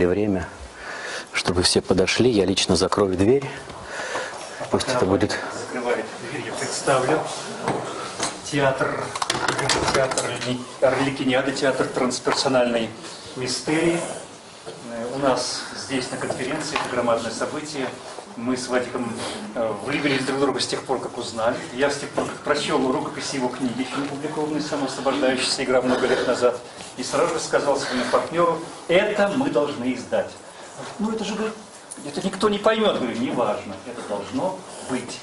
или время, чтобы все подошли. Я лично закрою дверь. Пусть это будет... Дверь, я представлю. Театр, театр Орликиниады, театр трансперсональной мистерии. Э, У нас здесь на конференции, это громадное событие. Мы с Вадиком э, влюбились друг в друга с тех пор, как узнали. Я с тех пор, как прочел рукопись его книги, еще не опубликованной, «Самоосвобождающаяся игра» много лет назад, и сразу же сказал своему партнеру, это мы должны издать. Ну это же, говорит, это никто не поймет. Говорю, неважно, это должно быть.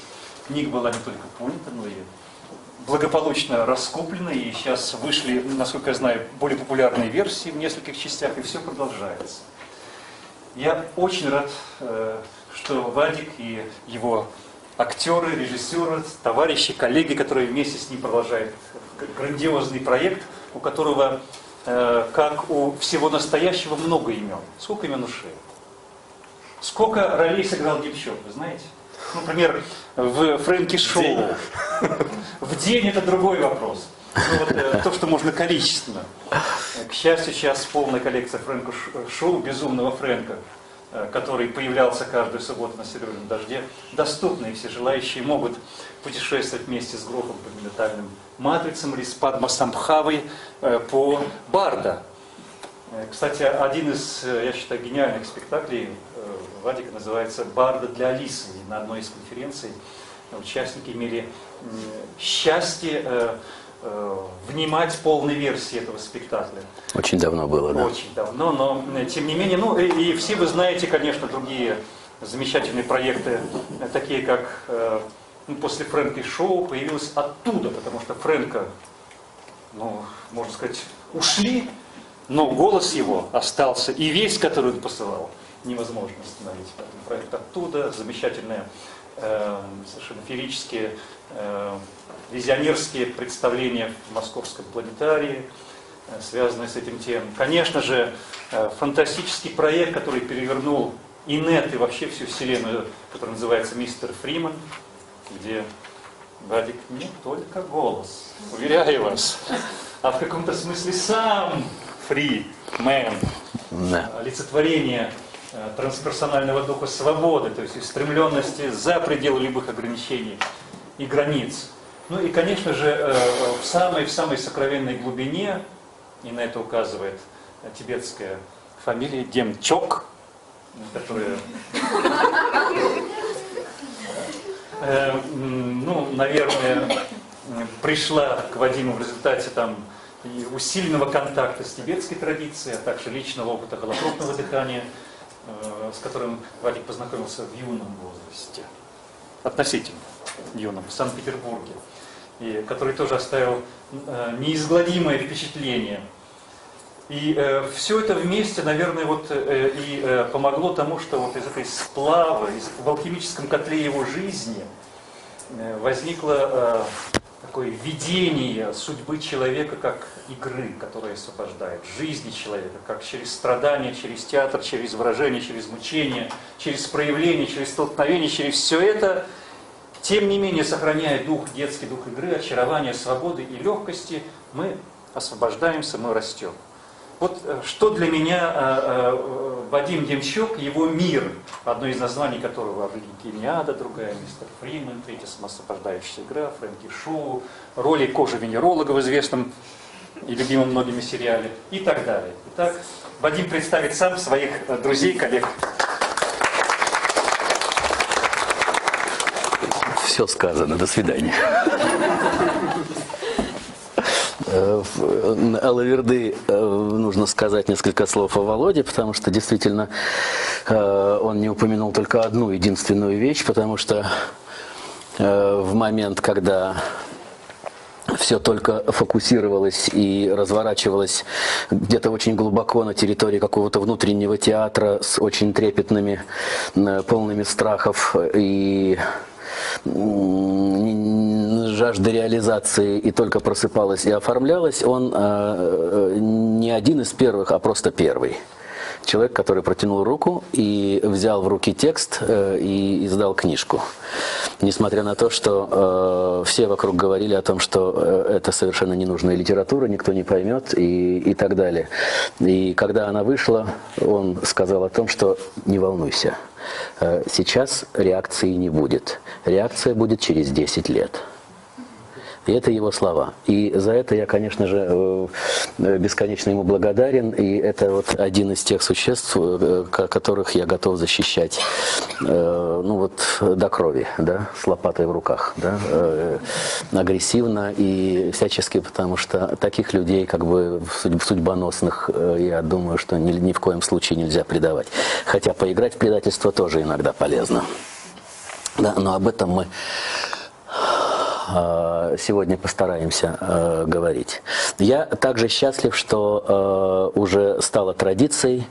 Книга была не только понята, но и благополучно раскуплена, и сейчас вышли, насколько я знаю, более популярные версии в нескольких частях, и все продолжается. Я очень рад, э, что Вадик и его актеры, режиссеры, товарищи, коллеги, которые вместе с ним продолжают грандиозный проект, у которого, э, как у всего настоящего, много имен. Сколько имен у Шея? Сколько ролей сыграл Демчев, вы знаете? Ну, Например, в Фрэнки Шоу. В день это другой вопрос. Ну, вот, э, то, что можно количественно. К счастью, сейчас полная коллекция Фрэнка Шоу, безумного Фрэнка, который появлялся каждую субботу на Серебряном дожде, доступны, и все желающие могут путешествовать вместе с Грохом по ментальным матрицам или с Падмасамбхавой э, по Барда. Э, Кстати, один из, э, я считаю, гениальных спектаклей э, Вадика называется «Барда для Алисы». И на одной из конференций участники имели счастье э, э, внимать полной версии этого спектакля. Очень давно было, да. Очень давно, но э, тем не менее, ну и, и все вы знаете, конечно, другие замечательные проекты, э, такие как э, ну, после Фрэнки Шоу появилось оттуда, потому что Фрэнка, ну, можно сказать, ушли, но голос его остался, и весть, которую он посылал, невозможно остановить. Поэтому проект оттуда, замечательные, э, совершенно феерические, э, визионерские представления в Московском планетарии, э, связанные с этим темой. Конечно же, э, фантастический проект, который перевернул инет и вообще всю вселенную, который называется «Мистер Фриман», где Вадик не только голос, уверяю вас, а в каком-то смысле сам Free Man, да. олицетворение э, трансперсонального духа свободы, то есть устремленности за пределы любых ограничений и границ. Ну и, конечно же, э, в самой, в самой сокровенной глубине, и на это указывает тибетская фамилия Демчок, которая э, ну, наверное, пришла к Вадиму в результате там усиленного контакта с тибетской традицией, а также личного опыта голокрупного дыхания, э, с которым Вадик познакомился в юном возрасте, относительно юном, в Санкт-Петербурге, и который тоже оставил э, неизгладимое впечатление. И все это вместе, наверное, вот э, и э, помогло тому, что вот из этой сплава, из, в алхимическом котле его жизни э, возникло э, такое видение судьбы человека как игры, которая освобождает, жизни человека, как через страдания, через театр, через выражение, через мучение, через проявление, через столкновение, через все это, тем не менее, сохраняя дух, детский дух игры, очарование, свободы и легкости, мы освобождаемся, мы растем. Вот э, что для меня э, э, Вадим Демчук, его мир, одно из названий которого Авликиниада, другая мистер Фриман, третья самосопождающаяся игра, Фрэнки Шоу, роли кожи-венеролога в известном и любимом многими сериале и так далее. Итак, Вадим представит сам своих друзей, коллег. Все сказано. До свидания. Э, на Алаверды э, нужно сказать несколько слов о Володе, потому что действительно э, он не упомянул только одну единственную вещь, потому что э, в момент, когда все только фокусировалось и разворачивалось где-то очень глубоко на территории какого-то внутреннего театра с очень трепетными, э, полными страхов и м, жажды реализации и только просыпалась и оформлялась, он э, э, не один из первых, а просто первый человек, который протянул руку и взял в руки текст э, и издал книжку. Несмотря на то, что э, все вокруг говорили о том, что э, это совершенно ненужная литература, никто не поймет и, и так далее. И когда она вышла, он сказал о том, что не волнуйся, э, сейчас реакции не будет. Реакция будет через 10 лет. И это его слова. И за это я, конечно же, э, бесконечно ему благодарен. И это вот один из тех существ, э, которых я готов защищать э, ну вот, до крови, да, с лопатой в руках, да, агрессивно и всячески, потому что таких людей, как бы судьбоносных, я думаю, что ни, ни в коем случае нельзя предавать. Хотя поиграть в предательство тоже иногда полезно. Да, но об этом мы Э, сегодня постараемся э, говорить. Я также счастлив, что э, уже стало традицией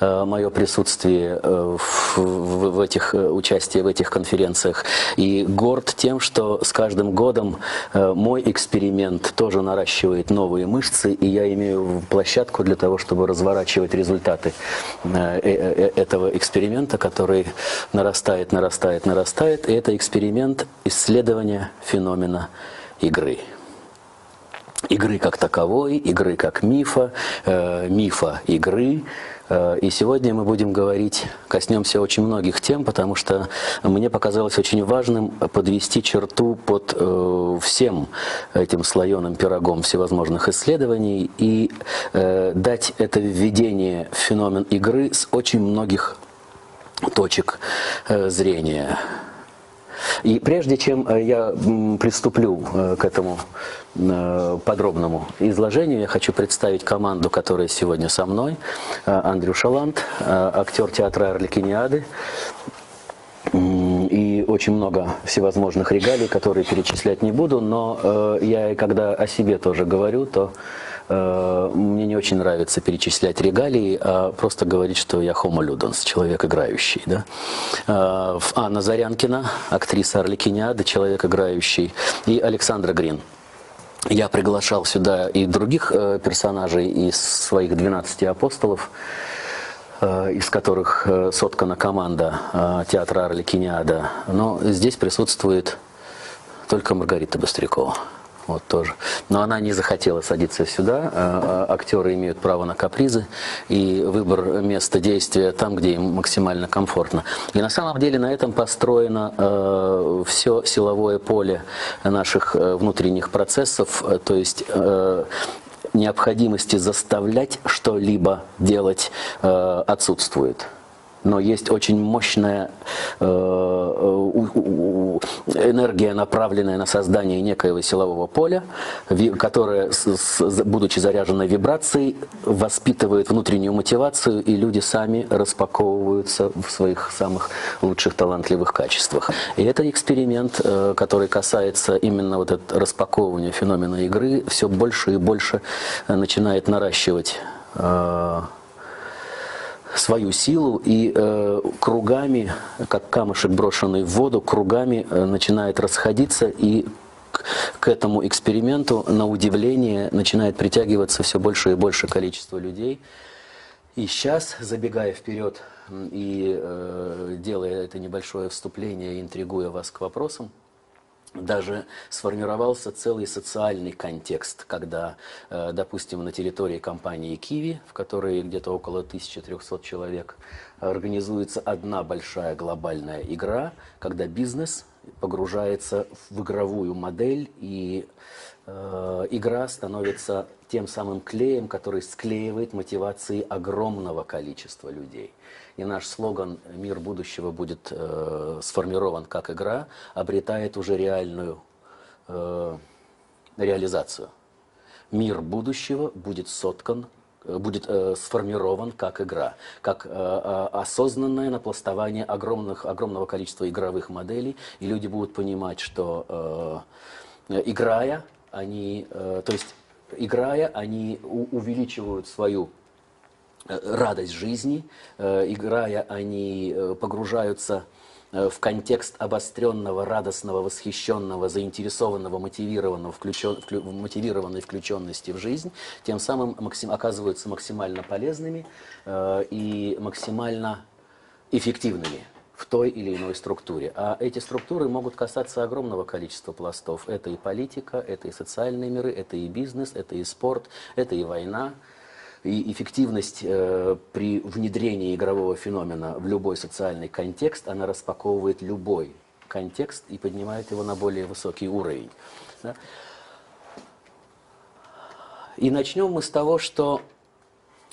мое присутствие в этих участие в этих конференциях и горд тем, что с каждым годом мой эксперимент тоже наращивает новые мышцы, и я имею площадку для того, чтобы разворачивать результаты этого эксперимента, который нарастает, нарастает, нарастает. И это эксперимент исследования феномена феномена игры. Игры как таковой, игры как мифа, э, мифа игры. Э, и сегодня мы будем говорить, коснемся очень многих тем, потому что мне показалось очень важным подвести черту под э, всем этим слоеным пирогом всевозможных исследований и э, дать это введение в феномен игры с очень многих точек э, зрения. И прежде чем э, я приступлю э, к этому э, подробному изложению, я хочу представить команду, которая сегодня со мной. Андрю Шаланд, актер театра Орликиниады, и очень много всевозможных регалий, которые перечислять не буду, но я когда о себе тоже говорю, то мне не очень нравится перечислять регалии, а просто говорить, что я homo ludens, человек играющий. Да? Э, Анна Зарянкина, актриса Орликиниады, человек играющий, и Александра Грин. Я приглашал сюда и других э, персонажей из своих 12 апостолов, из которых соткана команда театра Орликиниада. Но здесь присутствует только Маргарита Быстрякова. Вот тоже. Но она не захотела садиться сюда. А, а, актеры имеют право на капризы и выбор места действия там, где им максимально комфортно. И на самом деле на этом построено э, все силовое поле наших э, внутренних процессов. То есть э, необходимости заставлять что-либо делать э, отсутствует но есть очень мощная э, энергия, направленная на создание некоего силового поля, которая, будучи заряженной вибрацией, воспитывает внутреннюю мотивацию, и люди сами распаковываются в своих самых лучших талантливых качествах. И это эксперимент, э, который касается именно вот этого распаковывания феномена игры, все больше и больше начинает наращивать э, свою силу и э, кругами, как камушек брошенный в воду, кругами э, начинает расходиться и к, к этому эксперименту, на удивление, начинает притягиваться все больше и больше количество людей. И сейчас, забегая вперед и э, делая это небольшое вступление, интригуя вас к вопросам, даже сформировался целый социальный контекст, когда, э, допустим, на территории компании Киви, в которой где-то около 1300 человек, организуется одна большая глобальная игра, когда бизнес погружается в игровую модель, и э, игра становится тем самым клеем, который склеивает мотивации огромного количества людей и наш слоган «Мир будущего будет э, сформирован как игра» обретает уже реальную э, реализацию. Мир будущего будет соткан э, будет э, сформирован как игра, как э, э, осознанное напластование огромных, огромного количества игровых моделей, и люди будут понимать, что э, играя, они, э, то есть играя, они увеличивают свою Э, радость жизни. Э, играя, они погружаются в контекст обостренного, радостного, восхищенного, заинтересованного, мотивированного, включен, вклю, мотивированной включенности в жизнь, тем самым максим, оказываются максимально полезными э, и максимально эффективными в той или иной структуре. А эти структуры могут касаться огромного количества пластов. Это и политика, это и социальные миры, это и бизнес, это и спорт, это и война. И эффективность э, при внедрении игрового феномена в любой социальный контекст, она распаковывает любой контекст и поднимает его на более высокий уровень. Да? И начнем мы с того, что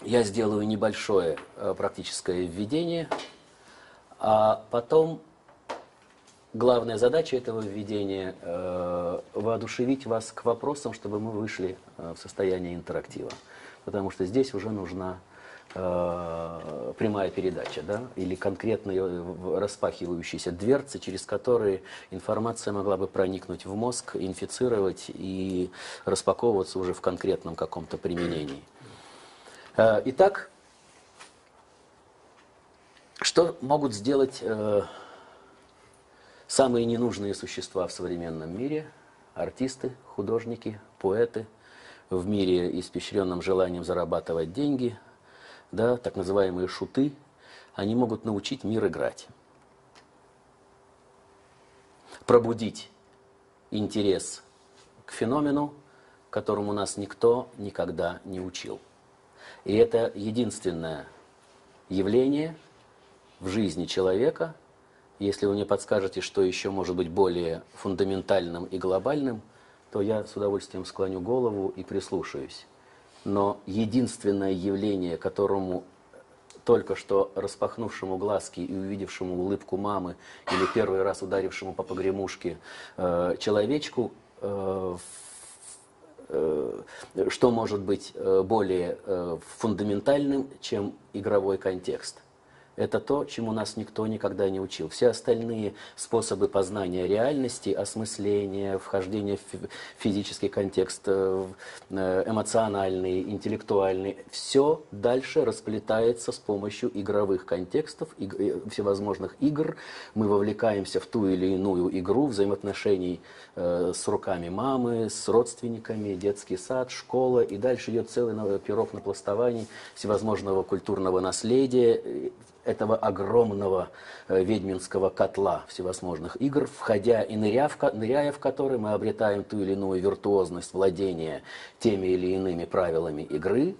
я сделаю небольшое э, практическое введение – а потом главная задача этого введения э, воодушевить вас к вопросам, чтобы мы вышли э, в состояние интерактива. Потому что здесь уже нужна э, прямая передача, да, или конкретные э, распахивающиеся дверцы, через которые информация могла бы проникнуть в мозг, инфицировать и распаковываться уже в конкретном каком-то применении. Э, итак, что могут сделать э, самые ненужные существа в современном мире? Артисты, художники, поэты в мире, испещренном желанием зарабатывать деньги, да, так называемые шуты, они могут научить мир играть. Пробудить интерес к феномену, которому нас никто никогда не учил. И это единственное явление – в жизни человека, если вы мне подскажете, что еще может быть более фундаментальным и глобальным, то я с удовольствием склоню голову и прислушаюсь. Но единственное явление, которому только что распахнувшему глазки и увидевшему улыбку мамы или первый раз ударившему по погремушке э, человечку, э, э, что может быть э, более э, фундаментальным, чем игровой контекст. Это то, чему нас никто никогда не учил. Все остальные способы познания реальности, осмысления, вхождения в физический контекст, э, э, эмоциональный, интеллектуальный, все дальше расплетается с помощью игровых контекстов, э, всевозможных игр. Мы вовлекаемся в ту или иную игру взаимоотношений с руками мамы, с родственниками, детский сад, школа, и дальше идет целый пирог напластований всевозможного культурного наследия, этого огромного э, ведьминского котла всевозможных игр, входя и ныряя в, ныряя в который мы обретаем ту или иную виртуозность владения теми или иными правилами игры,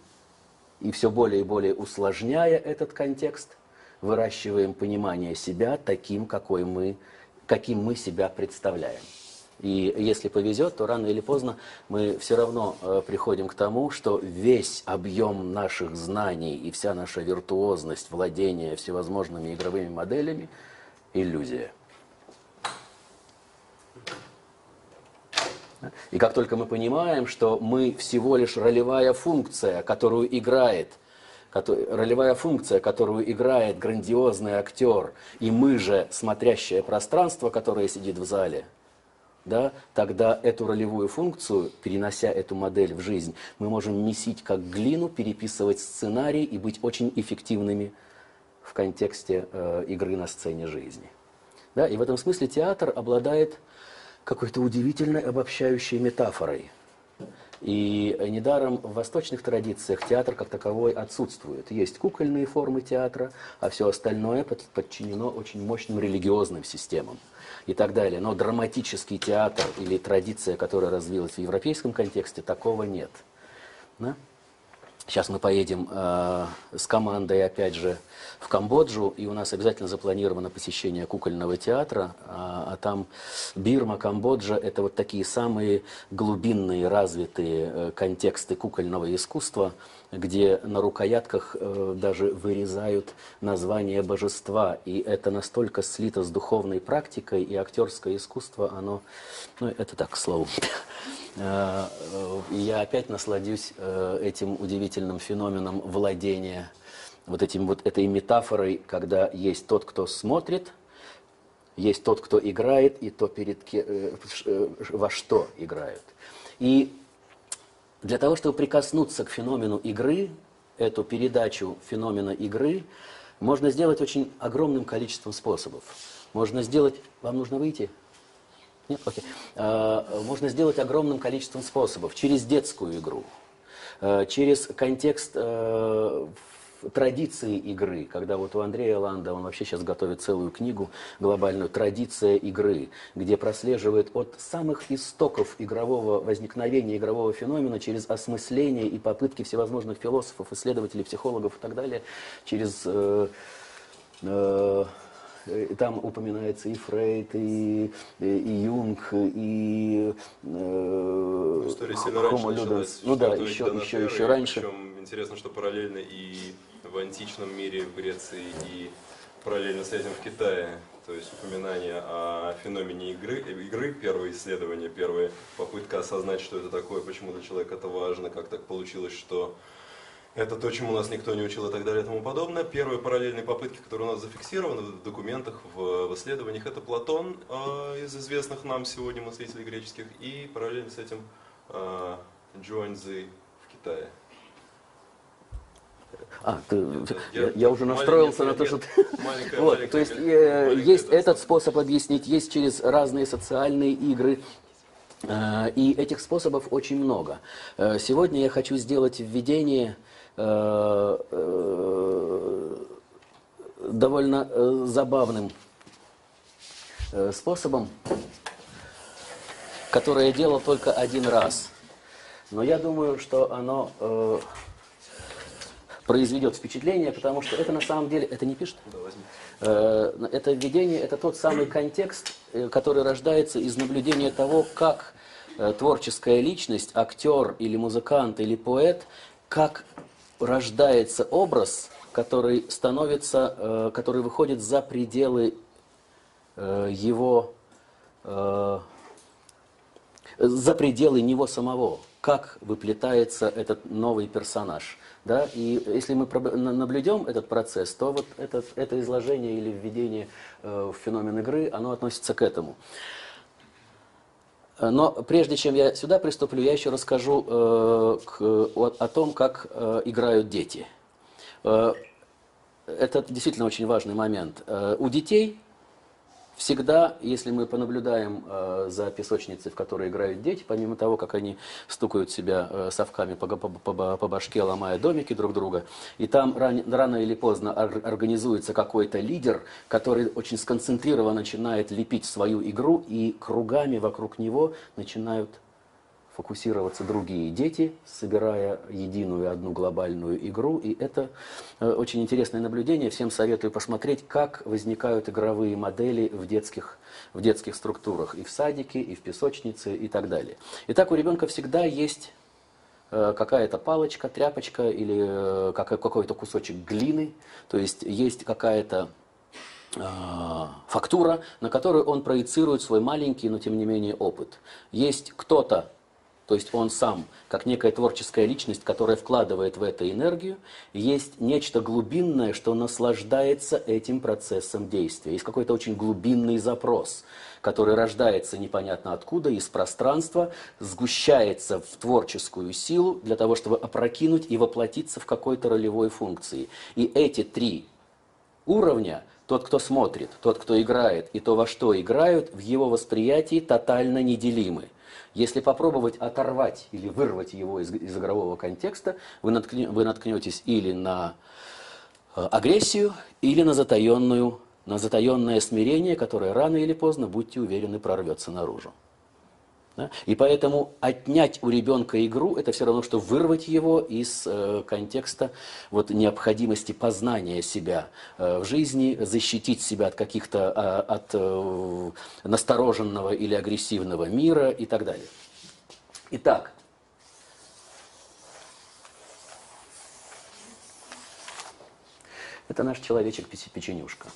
и все более и более усложняя этот контекст, выращиваем понимание себя таким, какой мы, каким мы себя представляем. И если повезет, то рано или поздно мы все равно э, приходим к тому, что весь объем наших знаний и вся наша виртуозность владения всевозможными игровыми моделями – иллюзия. И как только мы понимаем, что мы всего лишь ролевая функция, которую играет ролевая функция, которую играет грандиозный актер, и мы же смотрящее пространство, которое сидит в зале – да, тогда эту ролевую функцию, перенося эту модель в жизнь, мы можем месить как глину, переписывать сценарий и быть очень эффективными в контексте э, игры на сцене жизни. Да, и в этом смысле театр обладает какой-то удивительной обобщающей метафорой. И недаром в восточных традициях театр как таковой отсутствует. Есть кукольные формы театра, а все остальное подчинено очень мощным религиозным системам и так далее. Но драматический театр или традиция, которая развилась в европейском контексте, такого нет. Да? Сейчас мы поедем э, с командой, опять же, в Камбоджу, и у нас обязательно запланировано посещение кукольного театра, а, а там Бирма, Камбоджа – это вот такие самые глубинные, развитые э, контексты кукольного искусства, где на рукоятках э, даже вырезают название божества, и это настолько слито с духовной практикой, и актерское искусство, оно, ну, это так, к слову. Э, э, я опять насладюсь э, этим удивительным феноменом владения вот, этим, вот этой метафорой, когда есть тот, кто смотрит, есть тот, кто играет, и то, перед, во что играют. И для того, чтобы прикоснуться к феномену игры, эту передачу феномена игры, можно сделать очень огромным количеством способов. можно сделать... Вам нужно выйти? Нет? Окей. Э, Можно сделать огромным количеством способов. Через детскую игру, э, через контекст э, традиции игры, когда вот у Андрея Ланда, он вообще сейчас готовит целую книгу глобальную «Традиция игры», где прослеживает от самых истоков игрового возникновения, игрового феномена, через осмысление и попытки всевозможных философов, исследователей, психологов и так далее, через... э, э, э, там упоминается и Фрейд, и, и, и Юнг, и э, История Homo ludens. Ну да, еще, еще, еще раньше. Причем интересно, что параллельно и в античном мире, в Греции, и параллельно с этим в Китае. То есть упоминание о феномене игры, игры, первое исследование, первая попытка осознать, что это такое, почему для человека это важно, как так получилось, что это то, чему нас никто не учил и так далее и тому подобное. Первые параллельные попытки, которые у нас зафиксированы в документах, в, в исследованиях, это Платон э, из известных нам сегодня мыслителей греческих, и параллельно с этим э, Джуаньцзы в Китае. А, ты- Я- я, я уже настроился на то, что ты... Вот, то есть э, есть это этот способ объяснить, есть через разные социальные игры. Э, И этих способов очень много. Э, Сегодня я хочу сделать введение э, э, довольно э, забавным э, способом, которое я делал только один раз. Но я думаю, что оно э, произведет впечатление, потому что это на самом деле, это не пишет? Э, Это введение, это тот самый контекст, э, который рождается из наблюдения того, как э, творческая личность, актер или музыкант или поэт, как рождается образ, который становится, который выходит за пределы его, за пределы него самого, как выплетается этот новый персонаж. Да? И если мы наблюдем этот процесс, то вот этот, это изложение или введение э, в феномен игры, оно относится к этому. Э, Но прежде чем я сюда приступлю, я еще расскажу э, к- о, том, как играют дети. Это действительно очень важный момент. У детей всегда, если мы понаблюдаем э, за песочницей, в которой играют дети, помимо того, как они стукают себя э, совками по, по, по- по башке, ломая домики друг друга, и там ран- рано или поздно ор- организуется какой-то лидер, который очень сконцентрированно начинает лепить свою игру, и кругами вокруг него начинают фокусироваться другие дети, собирая единую одну глобальную игру. И это э, очень интересное наблюдение. Всем советую посмотреть, как возникают игровые модели в детских, в детских структурах. И в садике, и в песочнице, и так далее. Итак, у ребенка всегда есть э, какая-то палочка, тряпочка или э, какой- какой-то кусочек глины. То есть есть какая-то фактура, на которую он проецирует свой маленький, но тем не менее опыт. Есть кто-то, то есть он сам, как некая творческая личность, которая вкладывает в это энергию, есть нечто глубинное, что наслаждается этим процессом действия. Есть какой-то очень глубинный запрос, который рождается непонятно откуда, из пространства, сгущается в творческую силу для того, чтобы опрокинуть и воплотиться в какой-то ролевой функции. И эти три уровня, тот, кто смотрит, тот, кто играет, и то, во что играют, в его восприятии тотально неделимы. Если попробовать оторвать или вырвать его из, из игрового контекста, вы, наткне- вы наткнетесь или на э, агрессию, или на, затаенную, на затаенное смирение, которое рано или поздно, будьте уверены, прорвется наружу. Да? И поэтому отнять у ребенка игру – это все равно, что вырвать его из э, контекста вот, необходимости познания себя э, в жизни, защитить себя от каких-то а, от э, настороженного или агрессивного мира и так далее. Итак, это наш человечек-печенюшка.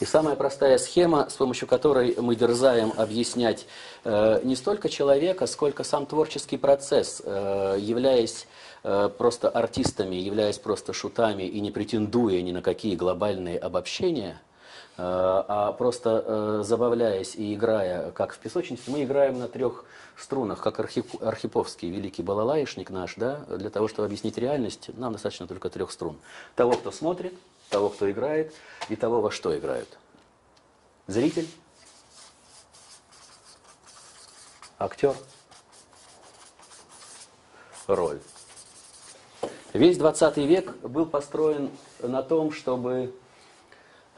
И самая простая схема, с помощью которой мы дерзаем объяснять э, не столько человека, сколько сам творческий процесс, э, являясь э, просто артистами, являясь просто шутами и не претендуя ни на какие глобальные обобщения, э, а просто э, забавляясь и играя, как в песочнице, мы играем на трех струнах, как Архип- Архиповский великий балалаишник наш, да, для того, чтобы объяснить реальность, нам достаточно только трех струн. Того, кто смотрит, того, кто играет, и того, во что играют. Зритель, актер, роль. Весь 20 век был построен на том, чтобы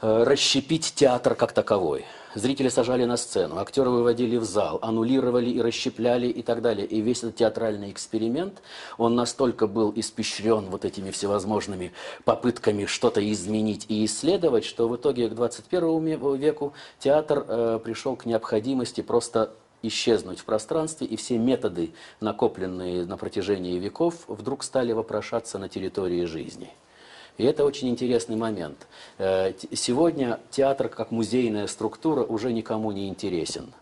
расщепить театр как таковой. Зрители сажали на сцену, актеры выводили в зал, аннулировали и расщепляли и так далее. И весь этот театральный эксперимент, он настолько был испещрен вот этими всевозможными попытками что-то изменить и исследовать, что в итоге к 21 веку театр э, пришел к необходимости просто исчезнуть в пространстве, и все методы, накопленные на протяжении веков, вдруг стали вопрошаться на территории жизни. И это очень интересный момент. Э, сегодня театр как музейная структура уже никому не интересен.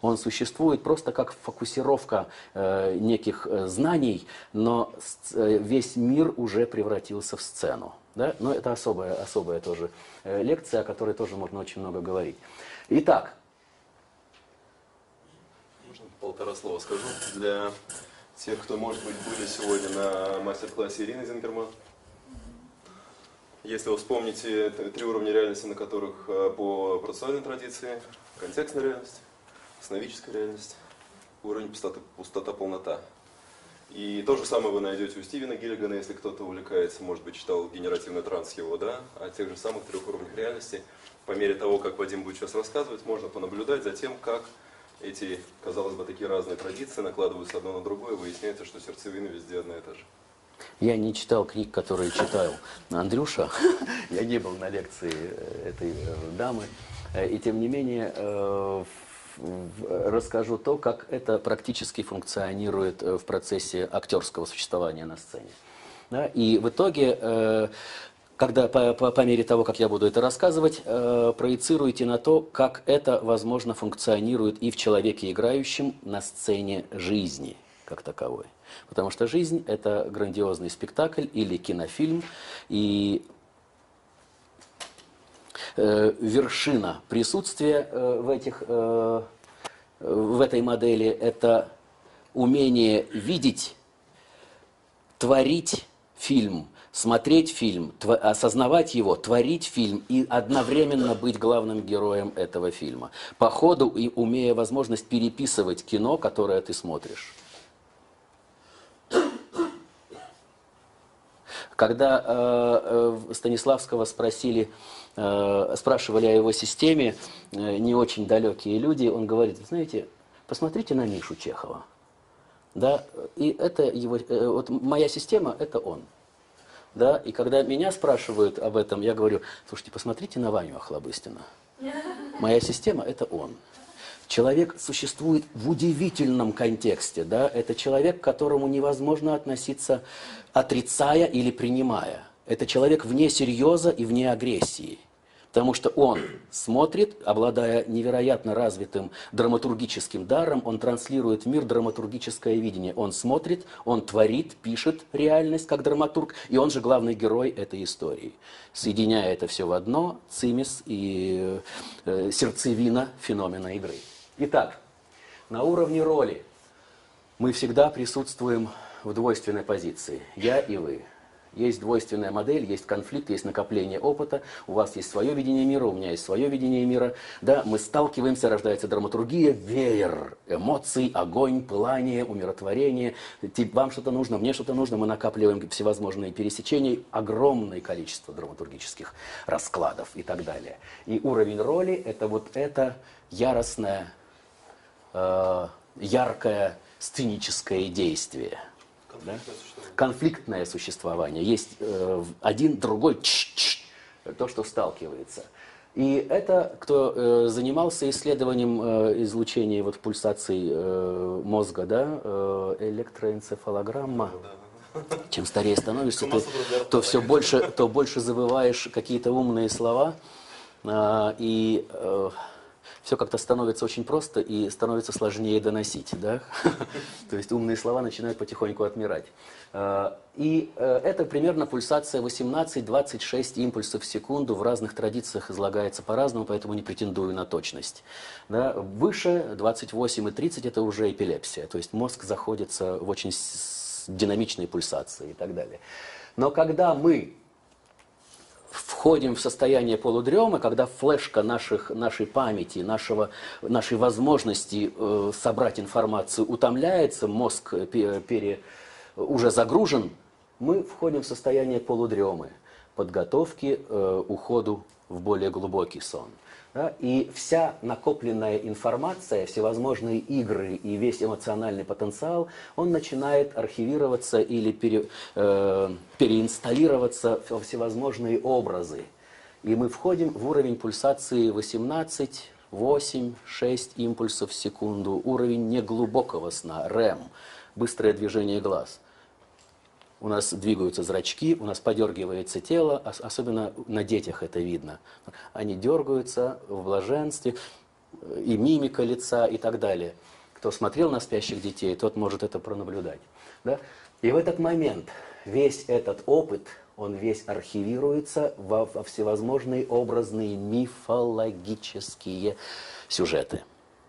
Он существует просто как фокусировка э, неких э, знаний, но весь мир уже превратился в сцену. Да? Но это особая, особая тоже лекция, о которой тоже можно очень много говорить. Итак, полтора слова скажу для тех, кто, может быть, были сегодня на мастер-классе Ирины Зингерман. Если вы вспомните три уровня реальности, на которых э, по процессуальной традиции, контекстная реальность, сновидческая реальность, уровень пустота, пустота, полнота. И то же самое вы найдете у Стивена Гиллигана, если кто-то увлекается, может быть, читал генеративный транс его, да, о тех же самых трех уровнях реальности. По мере того, как Вадим будет сейчас рассказывать, можно понаблюдать за тем, как эти, казалось бы, такие разные традиции накладываются одно на другое, выясняется, что сердцевина везде одна и та же. Я не читал книг, которые читал Андрюша. Я не был на лекции э, этой э, дамы. Э, и тем не менее, расскажу то, как это практически функционирует в процессе актерского существования на сцене. И в итоге когда по, по, по мере того, как я буду это рассказывать, проецируйте на то, как это, возможно, функционирует и в человеке играющем на сцене жизни как таковой. Потому что жизнь – это грандиозный спектакль или кинофильм, и э, вершина присутствия э, в, этих, э, в этой модели – это умение видеть, творить фильм – смотреть фильм, осознавать его, творить фильм и одновременно быть главным героем этого фильма. По ходу и умея возможность переписывать кино, которое ты смотришь. Когда э, э, Станиславского спросили, э, спрашивали о его системе, э, не очень далекие люди, он говорит, знаете, посмотрите на Мишу Чехова. Да, и это его, э, вот моя система – это он. Да? И когда меня спрашивают об этом, я говорю, слушайте, посмотрите на Ваню Охлобыстина. Моя система – это он. Человек существует в удивительном контексте. Да? Это человек, к которому невозможно относиться, отрицая или принимая. Это человек вне серьеза и вне агрессии. Потому что он смотрит, обладая невероятно развитым драматургическим даром, он транслирует в мир драматургическое видение. Он смотрит, он творит, пишет реальность как драматург, и он же главный герой этой истории. Соединяя это все в одно, цимис и э, сердцевина феномена игры. Итак, на уровне роли мы всегда присутствуем в двойственной позиции. Я и вы. Есть двойственная модель, есть конфликт, есть накопление опыта, у вас есть свое видение мира, у меня есть свое видение мира. Да, мы сталкиваемся, рождается драматургия, веер эмоций, огонь, пылание, умиротворение. Вам что-то нужно, мне что-то нужно, мы накапливаем всевозможные пересечения, огромное количество драматургических раскладов и так далее. И уровень роли – это вот это яростное, э, яркое сценическое действие. Да? конфликтное существование. Есть э, один, другой, ч -ч, то, что сталкивается. И это, кто э, занимался исследованием э, излучения вот, пульсаций э, мозга, да, э, электроэнцефалограмма, чем старее становишься, ты, то все больше, то больше забываешь какие-то умные слова, э, и э, все как-то становится очень просто и становится сложнее доносить. Да? То есть умные слова начинают потихоньку отмирать. Э, и э, это примерно пульсация 18-26 импульсов в секунду. В разных традициях излагается по-разному, поэтому не претендую на точность. Да? Выше 28 и 30 это уже эпилепсия. То есть мозг заходится в очень динамичные пульсации и так далее. Но когда мы входим в состояние полудремы, когда флешка наших, нашей памяти, нашего, нашей возможности э, собрать информацию утомляется, мозг пере, пере, уже загружен, мы входим в состояние полудремы, подготовки э, уходу в более глубокий сон. Да? И вся накопленная информация, всевозможные игры и весь эмоциональный потенциал, он начинает архивироваться или пере, э, переинсталлироваться во всевозможные образы. И мы входим в уровень пульсации 18, 8, 6 импульсов в секунду, уровень неглубокого сна, REM, быстрое движение глаз – у нас двигаются зрачки, у нас подергивается тело, особенно на детях это видно. Они дергаются в блаженстве, э, и мимика лица и так далее. Кто смотрел на спящих детей, тот может это пронаблюдать. Да? И в этот момент весь этот опыт, он весь архивируется во, во всевозможные образные мифологические сюжеты.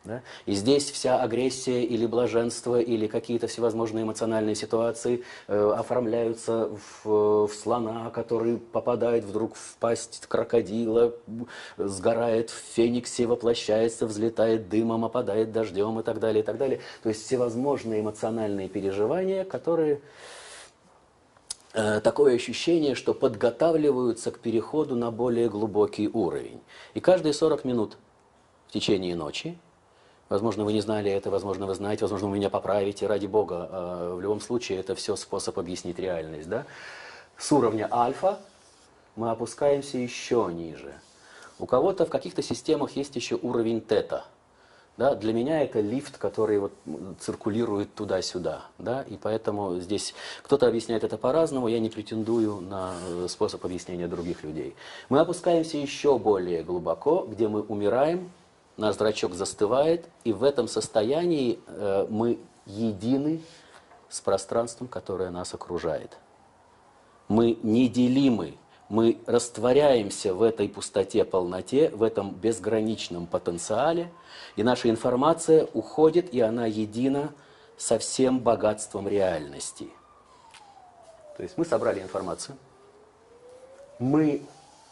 Да? И здесь вся агрессия или блаженство, или какие-то всевозможные эмоциональные ситуации э, оформляются в, в слона, который попадает вдруг в пасть крокодила, сгорает в фениксе, воплощается, взлетает дымом, опадает дождем и так далее, и так далее. То есть всевозможные эмоциональные переживания, которые э, такое ощущение, что подготавливаются к переходу на более глубокий уровень. И каждые 40 минут в течение ночи Возможно, вы не знали это, возможно, вы знаете, возможно, вы меня поправите, ради бога. А, в любом случае, это все способ объяснить реальность. Да? С уровня альфа мы опускаемся еще ниже. У кого-то в каких-то системах есть еще уровень тета. Да? Для меня это лифт, который вот циркулирует туда-сюда. Да? И поэтому здесь кто-то объясняет это по-разному, я не претендую на э, способ объяснения других людей. Мы опускаемся еще более глубоко, где мы умираем, наш зрачок застывает, и в этом состоянии э, мы едины с пространством, которое нас окружает. Мы неделимы, мы растворяемся в этой пустоте, полноте, в этом безграничном потенциале, и наша информация уходит, и она едина со всем богатством реальности. То есть мы собрали информацию, мы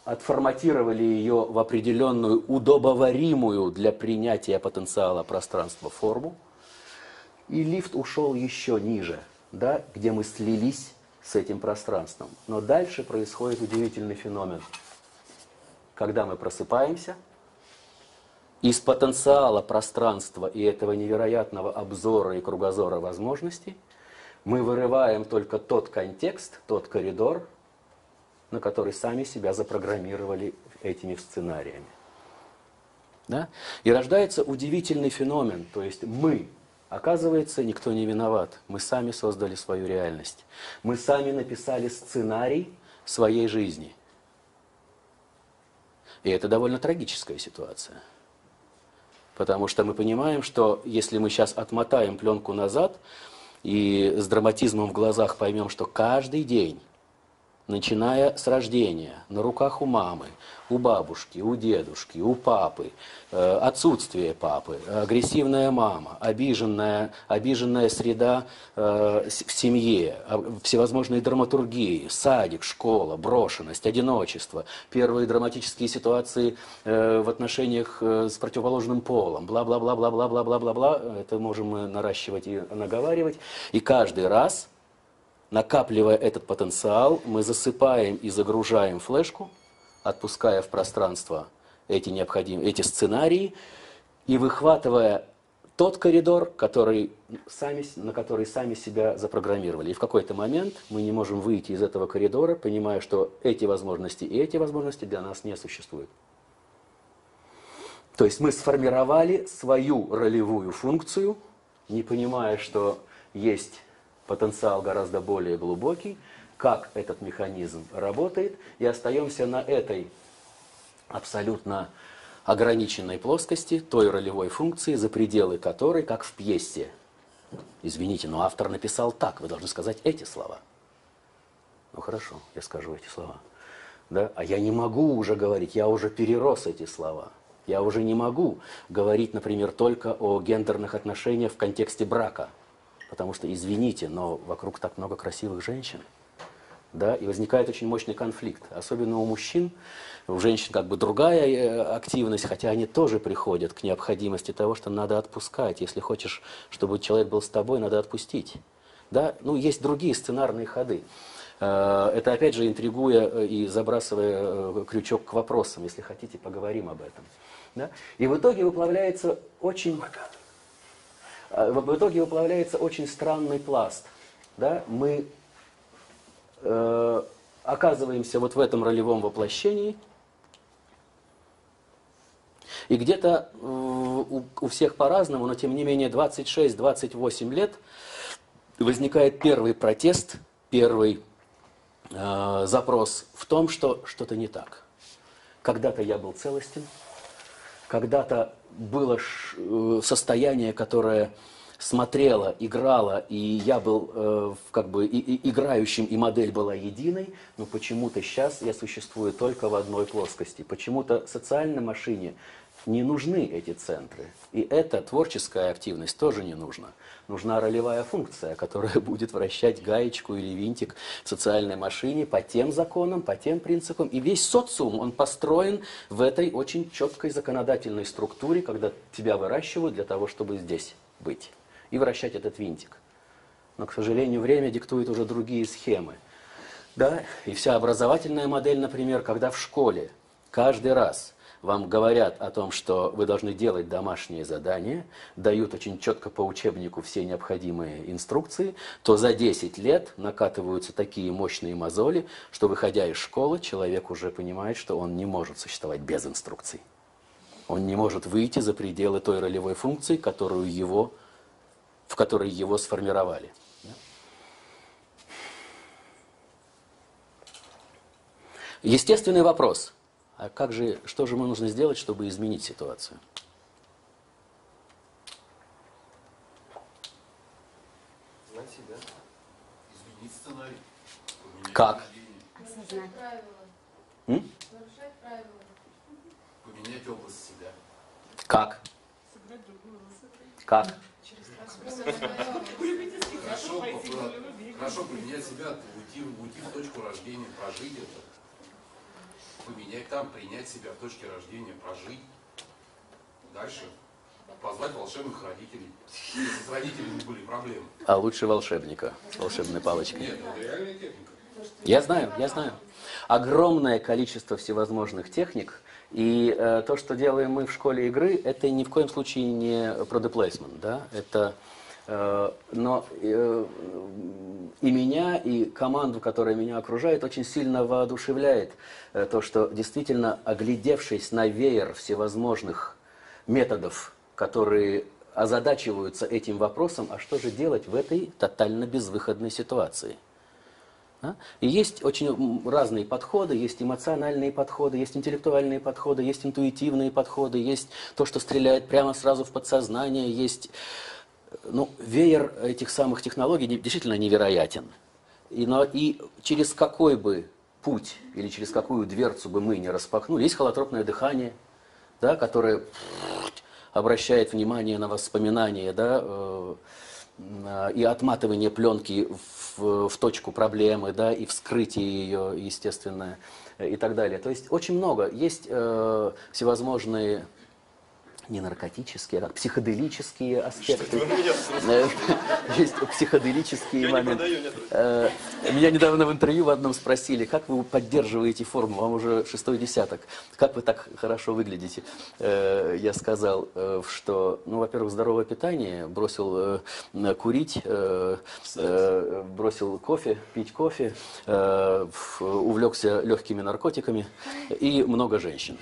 отформатировали ее в определенную удобоваримую для принятия потенциала пространства форму, и лифт ушел еще ниже, да, где мы слились с этим пространством. Но дальше происходит удивительный феномен. Когда мы просыпаемся, из потенциала пространства и этого невероятного обзора и кругозора возможностей мы вырываем только тот контекст, тот коридор, на который сами себя запрограммировали этими сценариями. Да? И рождается удивительный феномен, то есть мы, оказывается, никто не виноват, мы сами создали свою реальность, мы сами написали сценарий своей жизни. И это довольно трагическая ситуация. Потому что мы понимаем, что если мы сейчас отмотаем пленку назад и с драматизмом в глазах поймем, что каждый день начиная с рождения, на руках у мамы, у бабушки, у дедушки, у папы, э, отсутствие папы, агрессивная мама, обиженная, обиженная среда э, в семье, а, всевозможные драматургии, садик, школа, брошенность, одиночество, первые драматические ситуации э, в отношениях с противоположным полом, бла-бла-бла-бла-бла-бла-бла-бла, это можем мы наращивать и наговаривать, и каждый раз – Накапливая этот потенциал, мы засыпаем и загружаем флешку, отпуская в пространство эти, необходимые, эти сценарии и выхватывая тот коридор, который сами, на который сами себя запрограммировали. И в какой-то момент мы не можем выйти из этого коридора, понимая, что эти возможности и эти возможности для нас не существуют. То есть мы сформировали свою ролевую функцию, не понимая, что есть потенциал гораздо более глубокий, как этот механизм работает, и остаемся на этой абсолютно ограниченной плоскости, той ролевой функции, за пределы которой, как в пьесе. Извините, но автор написал так, вы должны сказать эти слова. Ну хорошо, я скажу эти слова. Да? А я не могу уже говорить, я уже перерос эти слова. Я уже не могу говорить, например, только о гендерных отношениях в контексте брака – Потому что, извините, но вокруг так много красивых женщин. да, и возникает очень мощный конфликт, особенно у мужчин, у женщин как бы другая э, активность, хотя они тоже приходят к необходимости того, что надо отпускать. Если хочешь, чтобы человек был с тобой, надо отпустить. Да? Ну, есть другие сценарные ходы. Э, это опять же интригуя э, и забрасывая крючок к вопросам. Если хотите, поговорим об этом. Да? И в итоге выплавляется очень... В итоге выплавляется очень странный пласт. Да? Мы э, оказываемся вот в этом ролевом воплощении – и где-то у, у всех по-разному, но тем не менее 26-28 лет возникает первый протест, первый э, запрос в том, что что-то не так. Когда-то я был целостен, когда-то было э, состояние, которое смотрела, играла, и я был э, как бы и, и, играющим, и модель была единой, но почему-то сейчас я существую только в одной плоскости. Почему-то социальной машине не нужны эти центры. И эта творческая активность тоже не нужна. Нужна ролевая функция, которая будет вращать гаечку или винтик в социальной машине по тем законам, по тем принципам. И весь социум, он построен в этой очень четкой законодательной структуре, когда тебя выращивают для того, чтобы здесь быть. И вращать этот винтик. Но, к сожалению, время диктует уже другие схемы. Да? И вся образовательная модель, например, когда в школе каждый раз – вам говорят о том, что вы должны делать домашние задания, дают очень четко по учебнику все необходимые инструкции, то за 10 лет накатываются такие мощные мозоли, что выходя из школы, человек уже понимает, что он не может существовать без инструкций. Он не может выйти за пределы той ролевой функции, которую его, в которой его сформировали. Естественный вопрос – а как же, что же мы нужно сделать, чтобы изменить ситуацию? Знать себя. Изменить сценарий. Как? Нарушать правила. М? Нарушать правила. Поменять область себя. Как? Как? Хорошо, хорошо поменять себя, уйти, уйти в точку рождения, прожить это. Поменять там, принять себя в точке рождения, прожить. Дальше позвать волшебных родителей. Если с родителями были проблемы. А лучше волшебника волшебной палочкой. Нет, это реальная техника. Я знаю, я знаю. Огромное количество всевозможных техник. И э, то, что делаем мы в школе игры, это ни в коем случае не placement, да? Это но э, и меня, и команду, которая меня окружает, очень сильно воодушевляет э, то, что действительно, оглядевшись на веер всевозможных методов, которые озадачиваются этим вопросом, а что же делать в этой тотально безвыходной ситуации? И есть очень разные подходы, есть эмоциональные подходы, есть интеллектуальные подходы, есть интуитивные подходы, есть то, что стреляет прямо сразу в подсознание, есть ну, веер этих самых технологий действительно невероятен. И, но, и через какой бы путь или через какую дверцу бы мы не распахнули, есть холотропное дыхание, да, которое обращает внимание на воспоминания, да, э, и отматывание пленки в, в точку проблемы, да, и вскрытие ее, естественно, и так далее. То есть очень много. Есть э, всевозможные не наркотические, а как психоделические аспекты. Э, есть психоделические моменты. Э, меня недавно в интервью в одном спросили, как вы поддерживаете форму, вам уже шестой десяток, как вы так хорошо выглядите? Э, я сказал, что, ну, во-первых, здоровое питание, бросил курить, бросил кофе, пить кофе, увлекся легкими наркотиками и много женщин.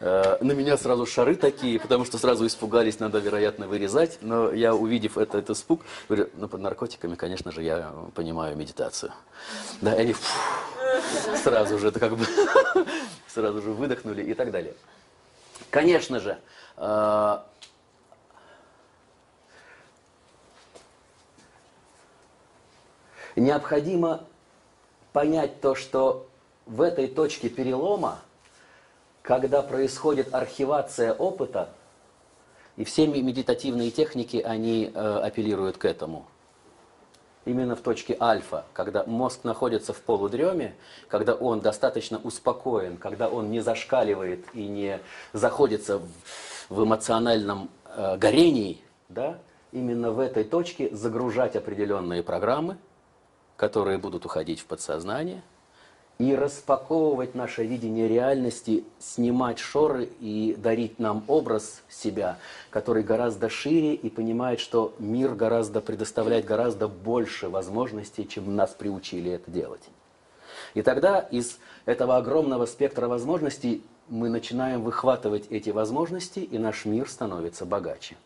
Э, на меня сразу шары такие, потому что сразу испугались, надо, вероятно, вырезать. Но я, увидев это, этот испуг, говорю, ну, под наркотиками, конечно же, я понимаю медитацию. Да, и они фу, сразу же, это как бы, сразу же выдохнули и так далее. Конечно же, э, необходимо понять то, что в этой точке перелома когда происходит архивация опыта, и все медитативные техники, они э, апеллируют к этому. именно в точке альфа, когда мозг находится в полудреме, когда он достаточно успокоен, когда он не зашкаливает и не заходится в, в эмоциональном э, горении, да, именно в этой точке загружать определенные программы, которые будут уходить в подсознание, и распаковывать наше видение реальности, снимать шоры и дарить нам образ себя, который гораздо шире и понимает, что мир гораздо предоставляет гораздо больше возможностей, чем нас приучили это делать. И тогда из этого огромного спектра возможностей мы начинаем выхватывать эти возможности, и наш мир становится богаче.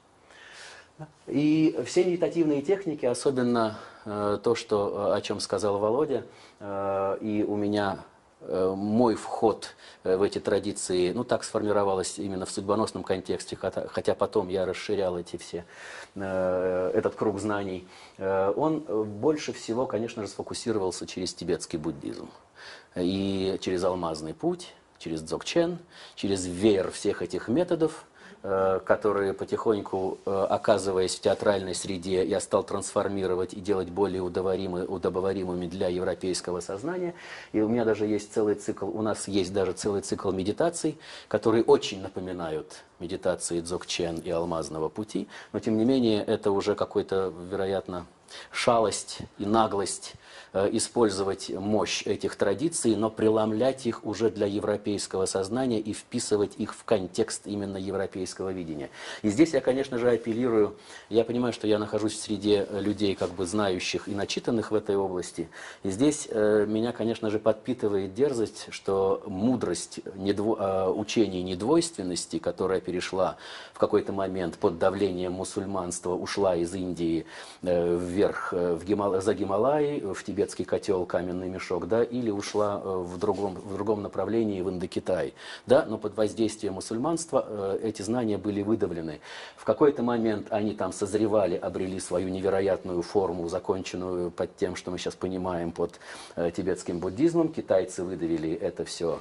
И все медитативные техники, особенно э, то, что, э, о чем сказал Володя, э, и у меня мой вход в эти традиции, ну так сформировалось именно в судьбоносном контексте, хотя, потом я расширял эти все, этот круг знаний, он больше всего, конечно же, сфокусировался через тибетский буддизм. И через алмазный путь, через дзогчен, через веер всех этих методов, которые потихоньку, э, оказываясь в театральной среде, я стал трансформировать и делать более удобоваримы- удобоваримыми для европейского сознания. И у меня даже есть целый цикл, у нас есть даже целый цикл медитаций, которые очень напоминают медитации дзогчен и алмазного пути, но тем не менее это уже какой-то, вероятно, шалость и наглость э, использовать мощь этих традиций, но преломлять их уже для европейского сознания и вписывать их в контекст именно европейского видения. И здесь я, конечно же, апеллирую, я понимаю, что я нахожусь в среде людей, как бы знающих и начитанных в этой области, и здесь э, меня, конечно же, подпитывает дерзость, что мудрость недво- э, недвойственности, которая перешла в какой-то момент под давлением мусульманства, ушла из Индии э, вверх э, в Гимал- за Гималаи, в тибетский котел, каменный мешок, да, или ушла э, в другом, в другом направлении в Индокитай, да, но под воздействием мусульманства э, эти знания были выдавлены. В какой-то момент они там созревали, обрели свою невероятную форму, законченную под тем, что мы сейчас понимаем под э, тибетским буддизмом. Китайцы выдавили это все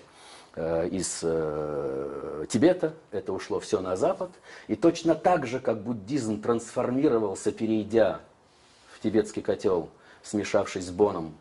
э, из э, Тибета, это ушло все на Запад. И точно так же, как буддизм трансформировался, перейдя тибетский котел, смешавшись с Боном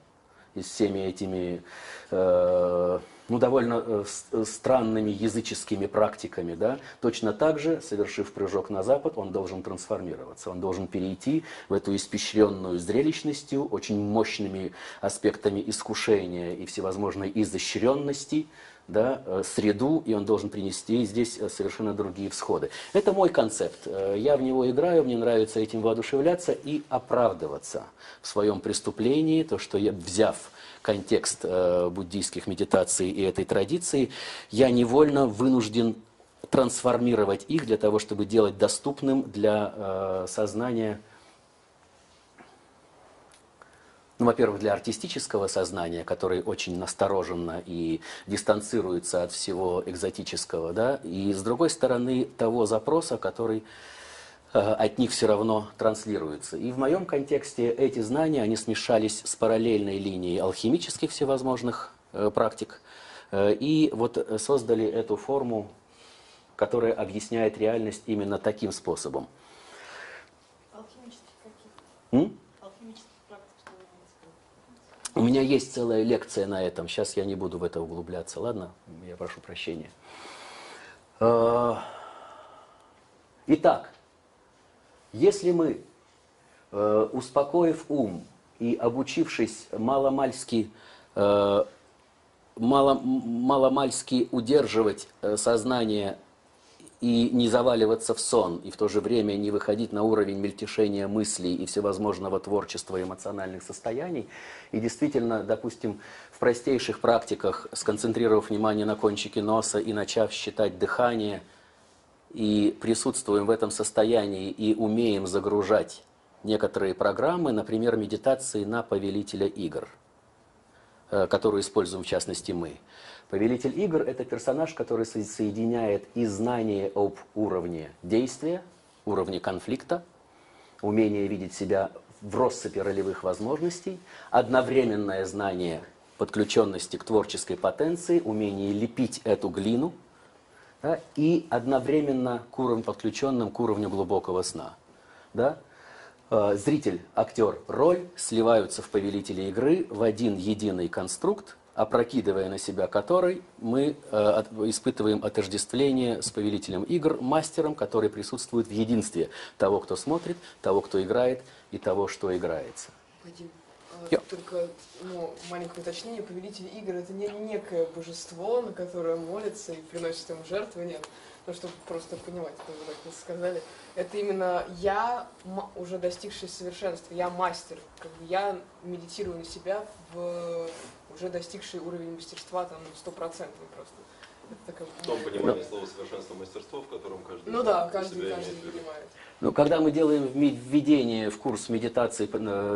и с всеми этими э, ну, довольно э, с- странными языческими практиками, да, точно так же, совершив прыжок на Запад, он должен трансформироваться, он должен перейти в эту испещренную зрелищностью, очень мощными аспектами искушения и всевозможной изощренности, да, э, среду, и он должен принести здесь э, совершенно другие всходы. Это мой концепт. Э, Я в него играю, мне нравится этим воодушевляться и оправдываться в своем преступлении, то, что я, взяв контекст буддийских медитаций и этой традиции, я невольно вынужден трансформировать их для того, чтобы делать доступным для сознания ну, во-первых, для артистического сознания, который очень настороженно и дистанцируется от всего экзотического, да, и с другой стороны того запроса, который э, от них все равно транслируется. И в моем контексте эти знания, они смешались с параллельной линией алхимических всевозможных э, практик, э, и вот э, создали эту форму, которая объясняет реальность именно таким способом. Алхимических каких? М? Алхимических практик, что вы имеете в виду? У меня есть целая лекция на этом. Сейчас я не буду в это углубляться, ладно? Я прошу прощения. Э, Итак, если мы, э, успокоив ум и обучившись маломальски, э, мало, маломальски удерживать э, сознание и не заваливаться в сон, и в то же время не выходить на уровень мельтешения мыслей и всевозможного творчества эмоциональных состояний. И действительно, допустим, в простейших практиках, сконцентрировав внимание на кончике носа и начав считать дыхание, и присутствуем в этом состоянии и умеем загружать некоторые программы, например, медитации на повелителя игр – э, которую используем в частности мы. Повелитель игр – это персонаж, который со- соединяет и знание об уровне действия, уровне конфликта, умение видеть себя в россыпи ролевых возможностей, одновременное знание подключенности к творческой потенции, умение лепить эту глину, да, и одновременно к уровню, подключенным к уровню глубокого сна. Да? э, зритель, актер, роль сливаются в повелителе игры в один единый конструкт, опрокидывая на себя который мы э, от- испытываем отождествление с повелителем игр, мастером, который присутствует в единстве того, кто смотрит, того, кто играет и того, что играется. Вадим, а, только ну, маленькое уточнение. Повелитель игр это не некое божество, на которое молится и приносит ему жертвы, нет. Ну, чтобы просто понимать, это вы так не сказали. Это именно я, уже достигший совершенства, я мастер. Как бы я медитирую на себя в уже достигший уровень мастерства, там, стопроцентный просто. Такая... В том понимании слова совершенство мастерство, в котором каждый Ну да, каждый, себя каждый понимает. Ну, когда мы делаем введение в курс медитации,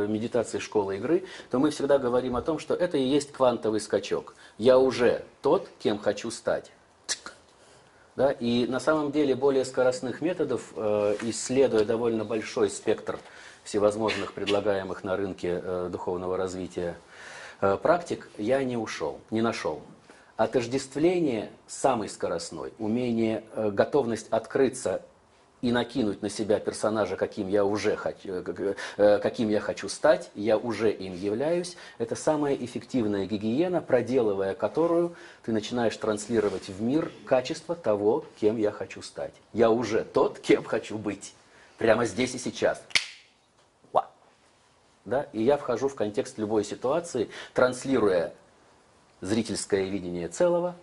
медитации школы игры, то мы всегда говорим о том, что это и есть квантовый скачок. Я уже тот, кем хочу стать. Да? И на самом деле более скоростных методов, э, исследуя довольно большой спектр всевозможных предлагаемых на рынке э, духовного развития практик, я не ушел, не нашел. Отождествление самый скоростной, умение, э, готовность открыться и накинуть на себя персонажа, каким я уже хочу, э, э, каким я хочу стать, я уже им являюсь, это самая эффективная гигиена, проделывая которую ты начинаешь транслировать в мир качество того, кем я хочу стать. Я уже тот, кем хочу быть. Прямо здесь и сейчас. Да? И я вхожу в контекст любой ситуации, транслируя зрительское видение целого.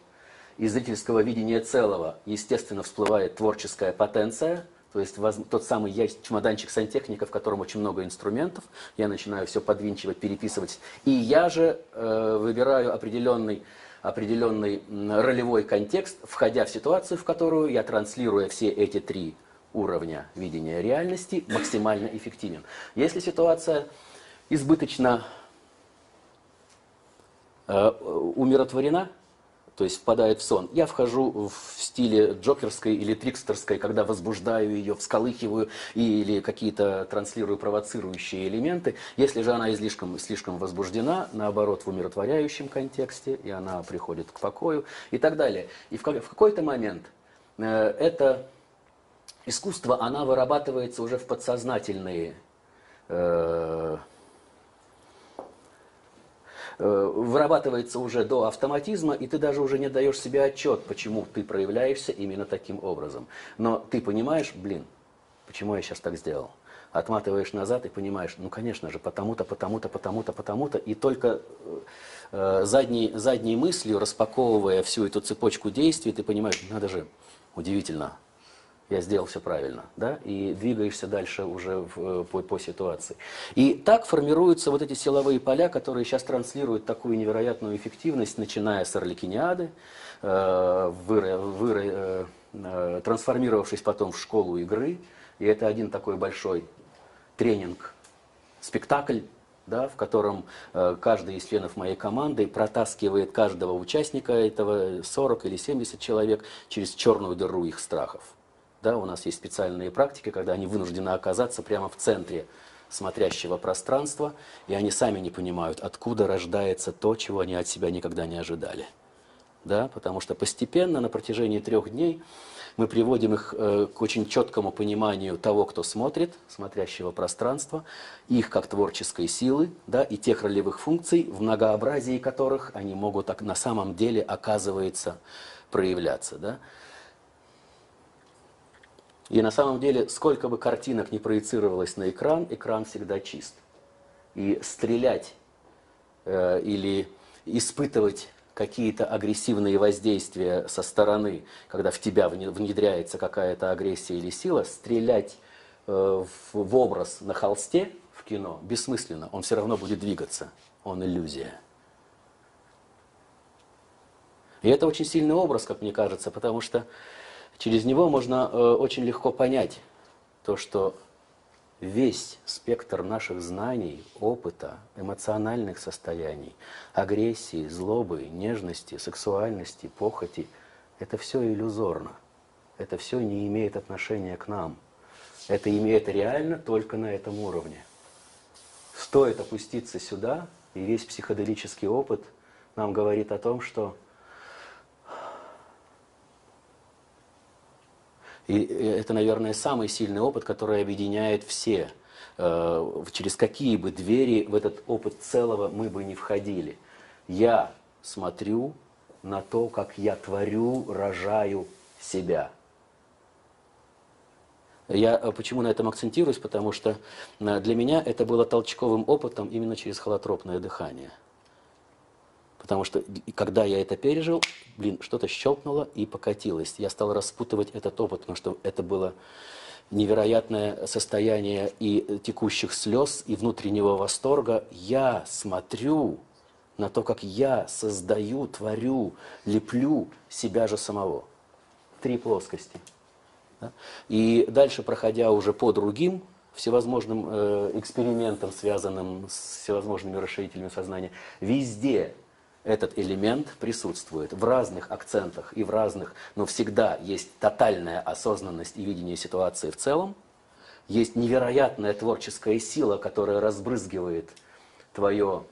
Из зрительского видения целого, естественно, всплывает творческая потенция, то есть тот самый чемоданчик сантехника, в котором очень много инструментов. Я начинаю все подвинчивать, переписывать. И я же э, выбираю определенный, определенный ролевой контекст, входя в ситуацию, в которую я, транслируя все эти три уровня видения реальности, максимально эффективен. Если ситуация избыточно э, умиротворена, то есть впадает в сон. Я вхожу в стиле джокерской или трикстерской, когда возбуждаю ее, всколыхиваю или какие-то транслирую провоцирующие элементы. Если же она излишком, слишком возбуждена, наоборот, в умиротворяющем контексте, и она приходит к покою и так далее. И в, в какой-то момент э, это искусство, она вырабатывается уже в подсознательные э, вырабатывается уже до автоматизма, и ты даже уже не даешь себе отчет, почему ты проявляешься именно таким образом. Но ты понимаешь, блин, почему я сейчас так сделал? Отматываешь назад и понимаешь, ну, конечно же, потому-то, потому-то, потому-то, потому-то, и только э, задней, задней мыслью, распаковывая всю эту цепочку действий, ты понимаешь, надо же, удивительно, я сделал все правильно, да, и двигаешься дальше уже в, э, по, по ситуации. И так формируются вот эти силовые поля, которые сейчас транслируют такую невероятную эффективность, начиная с Орликиниады, э, выра- выра- э, э, трансформировавшись потом в школу игры, и это один такой большой тренинг, спектакль, да, в котором э, каждый из членов моей команды протаскивает каждого участника, этого 40 или 70 человек, через черную дыру их страхов. Да, у нас есть специальные практики, когда они вынуждены оказаться прямо в центре смотрящего пространства, и они сами не понимают, откуда рождается то, чего они от себя никогда не ожидали. Да, потому что постепенно на протяжении трех дней мы приводим их э, к очень четкому пониманию того, кто смотрит, смотрящего пространства, их как творческой силы, да, и тех ролевых функций, в многообразии которых они могут на самом деле, оказывается, проявляться. Да. И на самом деле, сколько бы картинок не проецировалось на экран, экран всегда чист. И стрелять э, или испытывать какие-то агрессивные воздействия со стороны, когда в тебя вне- внедряется какая-то агрессия или сила, стрелять э, в, в образ на холсте в кино бессмысленно, он все равно будет двигаться, он иллюзия. И это очень сильный образ, как мне кажется, потому что через него можно э, очень легко понять то, что весь спектр наших знаний, опыта, эмоциональных состояний, агрессии, злобы, нежности, сексуальности, похоти, это все иллюзорно. Это все не имеет отношения к нам. Это имеет реально только на этом уровне. Стоит опуститься сюда, и весь психоделический опыт нам говорит о том, что И э, это, наверное, самый сильный опыт, который объединяет все э, через какие бы двери в этот опыт целого мы бы не входили. Я смотрю на то, как я творю, рожаю себя. Я э, почему на этом акцентируюсь? Потому что для меня это было толчковым опытом именно через холотропное дыхание. Потому что когда я это пережил, блин, что-то щелкнуло и покатилось. Я стал распутывать этот опыт, потому что это было невероятное состояние и текущих слез, и внутреннего восторга. Я смотрю на то, как я создаю, творю, леплю себя же самого. Три плоскости. И дальше, проходя уже по другим всевозможным э, экспериментам, связанным с всевозможными расширителями сознания, везде этот элемент присутствует в разных акцентах и в разных, но всегда есть тотальная осознанность и видение ситуации в целом, есть невероятная творческая сила, которая разбрызгивает твое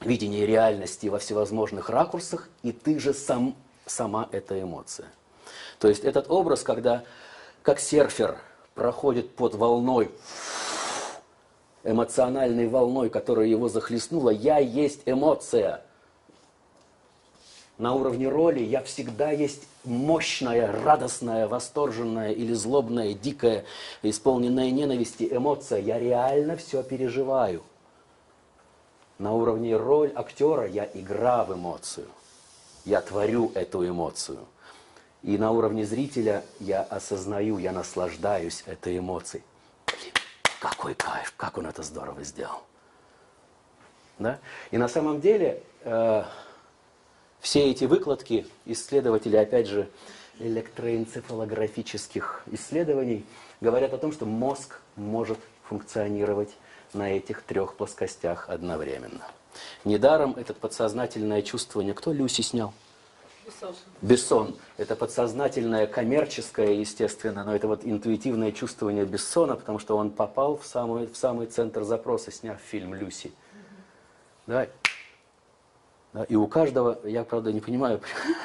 видение реальности во всевозможных ракурсах, и ты же сам, сама эта эмоция. То есть этот образ, когда как серфер проходит под волной, эмоциональной волной, которая его захлестнула, я есть эмоция. На уровне роли я всегда есть мощная, радостная, восторженная или злобная, дикая, исполненная ненависти эмоция. Я реально все переживаю. На уровне роль актера я игра в эмоцию. Я творю эту эмоцию. И на уровне зрителя я осознаю, я наслаждаюсь этой эмоцией. Блин, какой кайф, как он это здорово сделал. Да? И на самом деле э, все эти выкладки исследователей, опять же, электроэнцефалографических исследований, говорят о том, что мозг может функционировать на этих трех плоскостях одновременно. Недаром это подсознательное чувствование, кто Люси снял? Бессон. Это подсознательное, коммерческое, естественно, но это вот интуитивное чувствование Бессона, потому что он попал в самый, в самый центр запроса, сняв фильм «Люси». Да? Да, и у каждого, я правда не понимаю,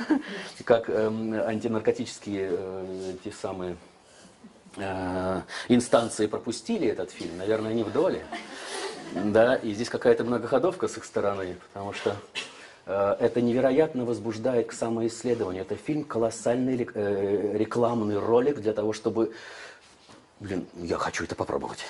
как эм, антинаркотические э, те самые э, инстанции пропустили этот фильм, наверное, не доле. Да, и здесь какая-то многоходовка с их стороны, потому что Э, это невероятно возбуждает к самоисследованию. Это фильм колоссальный рекламный ролик для того, чтобы... Блин, я хочу это попробовать.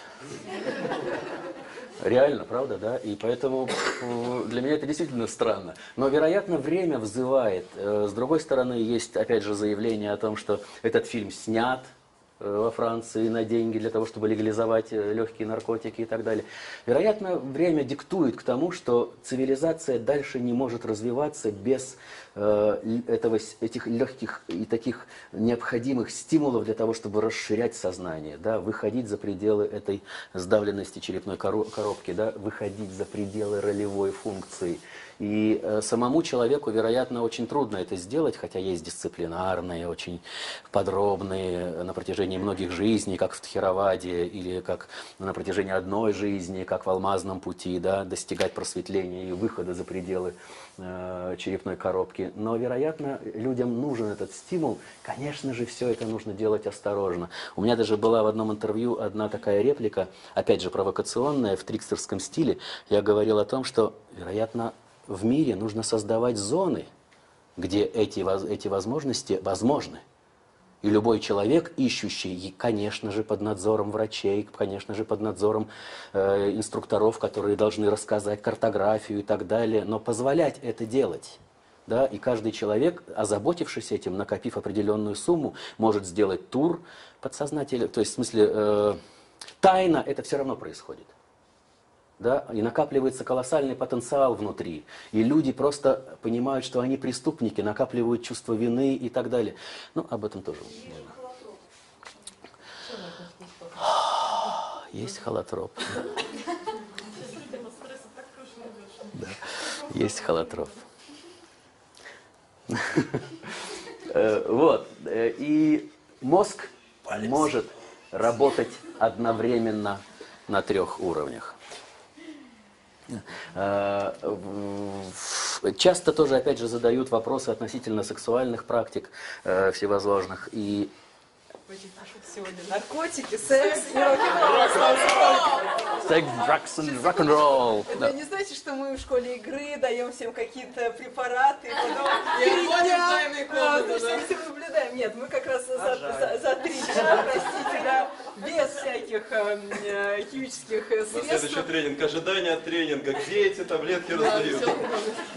Реально, правда, да? И поэтому э, для меня это действительно странно. Но, вероятно, время взывает. С другой стороны, есть, опять же, заявление о том, что этот фильм снят, Э, во Франции на деньги для того, чтобы легализовать э, легкие наркотики и так далее. Вероятно, время диктует к тому, что цивилизация дальше не может развиваться без э, этого, этих легких и таких необходимых стимулов для того, чтобы расширять сознание, да, выходить за пределы этой сдавленности черепной коробки, да, выходить за пределы ролевой функции. И э, самому человеку, вероятно, очень трудно это сделать, хотя есть дисциплинарные, очень подробные на протяжении многих жизней, как в Тхераваде, или как на протяжении одной жизни, как в Алмазном пути, да, достигать просветления и выхода за пределы э, черепной коробки. Но, вероятно, людям нужен этот стимул. Конечно же, все это нужно делать осторожно. У меня даже была в одном интервью одна такая реплика, опять же, провокационная, в трикстерском стиле. Я говорил о том, что, вероятно, в мире нужно создавать зоны, где эти, эти возможности возможны. И любой человек, ищущий, конечно же, под надзором врачей, конечно же, под надзором э, инструкторов, которые должны рассказать картографию и так далее, но позволять это делать. Да? И каждый человек, озаботившись этим, накопив определенную сумму, может сделать тур подсознательно. То есть, в смысле, э, тайно это все равно происходит да, и накапливается колоссальный потенциал внутри. И люди просто понимают, что они преступники, накапливают чувство вины и так далее. Ну, об этом тоже. Есть холотроп. Да. Есть холотроп. Э, вот. Э, и мозг может работать одновременно на трех уровнях. Э, часто тоже, опять же, задают вопросы относительно сексуальных практик э, всевозможных. И Вадим пишет сегодня наркотики, секс и рок-н-ролл. Секс, drugs and rock-and-roll. Это не значит, что мы в школе игры даем всем какие-то препараты, и потом И три отходим в дня тайные комнаты, за да? всем наблюдаем. Нет, мы как раз за, три дня, простите, да, без всяких э, э, химических э, На следующий средств. тренинг ожидания от тренинга. Где эти таблетки раздают?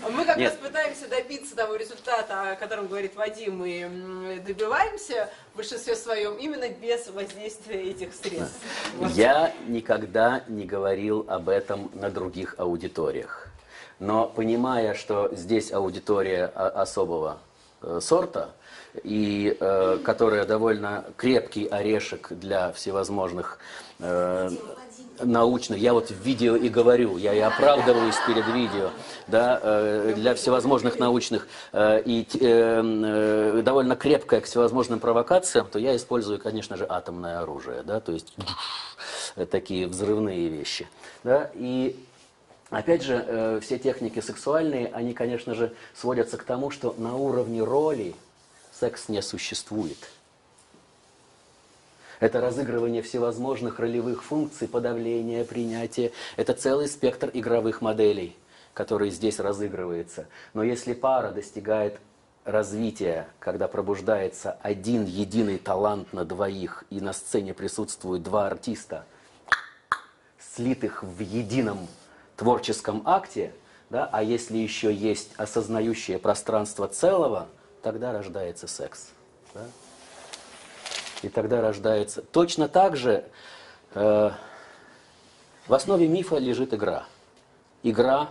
Мы как раз пытаемся добиться того результата, о котором говорит Вадим, и добиваемся в большинстве своем именно без воздействия этих средств. Вот. Я никогда не говорил об этом на других аудиториях. Но понимая, что здесь аудитория о- особого э, сорта, и э, которая довольно крепкий орешек для всевозможных э, научных, я вот в видео и говорю, я и оправдываюсь перед видео, да, э, для всевозможных научных э, и э, довольно крепкая к всевозможным провокациям, то я использую, конечно же, атомное оружие, да, то есть такие взрывные вещи, да, и Опять же, все техники сексуальные, они, конечно же, сводятся к тому, что на уровне роли секс не существует. Это разыгрывание всевозможных ролевых функций, подавление, принятие. Это целый спектр игровых моделей, который здесь разыгрывается. Но если пара достигает развития, когда пробуждается один единый талант на двоих, и на сцене присутствуют два артиста, слитых в едином творческом акте, да, а если еще есть осознающее пространство целого, тогда рождается секс. да. И тогда рождается... Точно так же э, в основе мифа лежит игра. Игра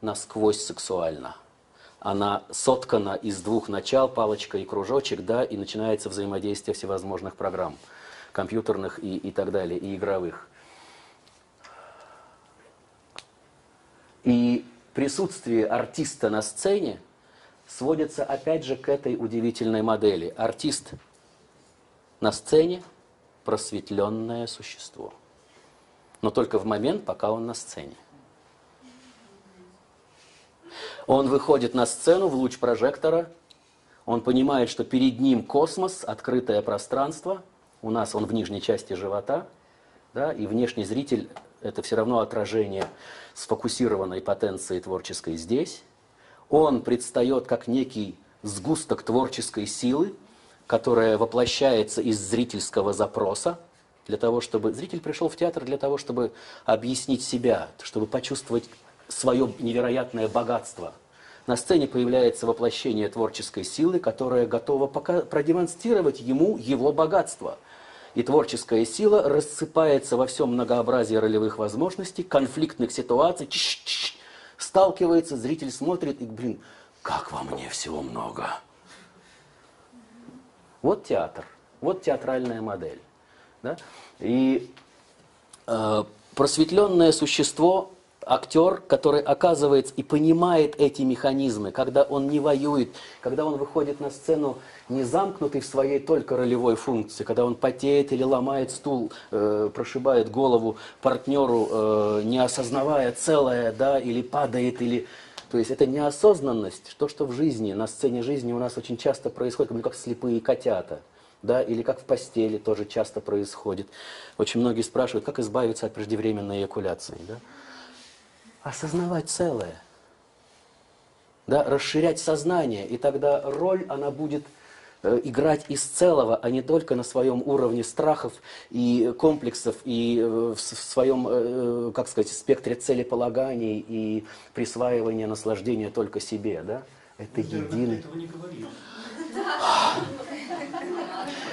насквозь сексуальна. Она соткана из двух начал, палочка и кружочек, да, и начинается взаимодействие всевозможных программ, компьютерных и, и так далее, и игровых. И присутствие артиста на сцене сводится опять же к этой удивительной модели. Артист на сцене – просветленное существо. Но только в момент, пока он на сцене. Он выходит на сцену в луч прожектора, он понимает, что перед ним космос, открытое пространство, у нас он в нижней части живота, да, и внешний зритель – это все равно отражение сфокусированной потенции творческой здесь. Он предстает как некий сгусток творческой силы, которая воплощается из зрительского запроса, для того, чтобы... Зритель пришел в театр для того, чтобы объяснить себя, чтобы почувствовать свое невероятное богатство. На сцене появляется воплощение творческой силы, которая готова пока продемонстрировать ему его богатство. И творческая сила рассыпается во всем многообразии ролевых возможностей, конфликтных ситуаций, чш-чш, сталкивается, зритель смотрит и, блин, как во мне всего много. Вот театр, вот театральная модель. Да? И э, просветленное существо, актер, который оказывается и понимает эти механизмы, когда он не воюет, когда он выходит на сцену не замкнутый в своей только ролевой функции, когда он потеет или ломает стул, э, прошибает голову партнеру, э, не осознавая целое, да, или падает, или... То есть это неосознанность, то, что в жизни, на сцене жизни у нас очень часто происходит, ну, как слепые котята да, или как в постели тоже часто происходит. Очень многие спрашивают, как избавиться от преждевременной эякуляции, да? Осознавать целое, да, расширять сознание, и тогда роль, она будет э, играть из целого, а не только на своем уровне страхов и комплексов, и э, в своем, э, как сказать, спектре целеполаганий и присваивания наслаждения только себе, да? Это единый...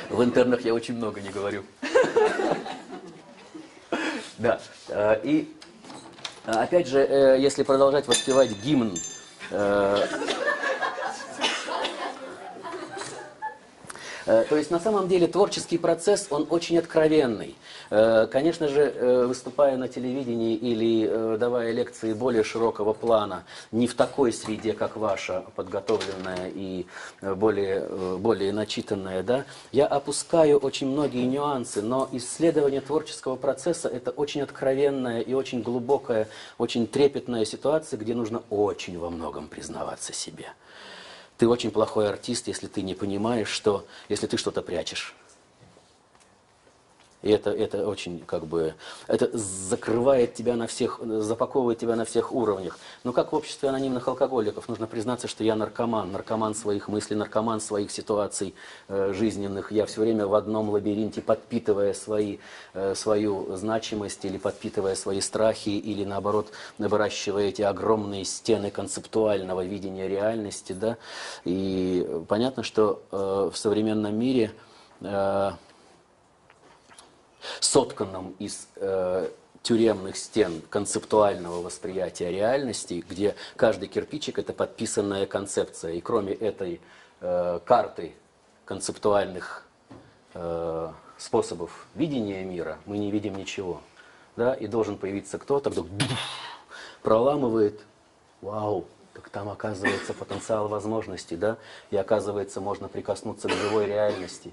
В интернах я очень много не говорю. Да. И опять же, э, если продолжать воспевать гимн, э, э, то есть на самом деле творческий процесс, он очень откровенный. Э, Конечно же, э, выступая на телевидении или э, давая лекции более широкого плана, не в такой среде, как ваша, подготовленная и э, более, э, более начитанная, да, я опускаю очень многие нюансы, но исследование творческого процесса – это очень откровенная и очень глубокая, очень трепетная ситуация, где нужно очень во многом признаваться себе. Ты очень плохой артист, если ты не понимаешь, что, если ты что-то прячешь. И это, это очень как бы, это закрывает тебя на всех, запаковывает тебя на всех уровнях. Но как в обществе анонимных алкоголиков, нужно признаться, что я наркоман, наркоман своих мыслей, наркоман своих ситуаций э, жизненных. Я все время в одном лабиринте, подпитывая свои, э, свою значимость или подпитывая свои страхи, или наоборот, выращивая эти огромные стены концептуального видения реальности. Да? И понятно, что э, в современном мире... Э, сотканном из э, тюремных стен концептуального восприятия реальности, где каждый кирпичик – это подписанная концепция. И кроме этой э, карты концептуальных э, способов видения мира, мы не видим ничего. Да? И должен появиться кто-то, кто проламывает, вау, так там оказывается потенциал возможностей, да, и оказывается можно прикоснуться к живой реальности,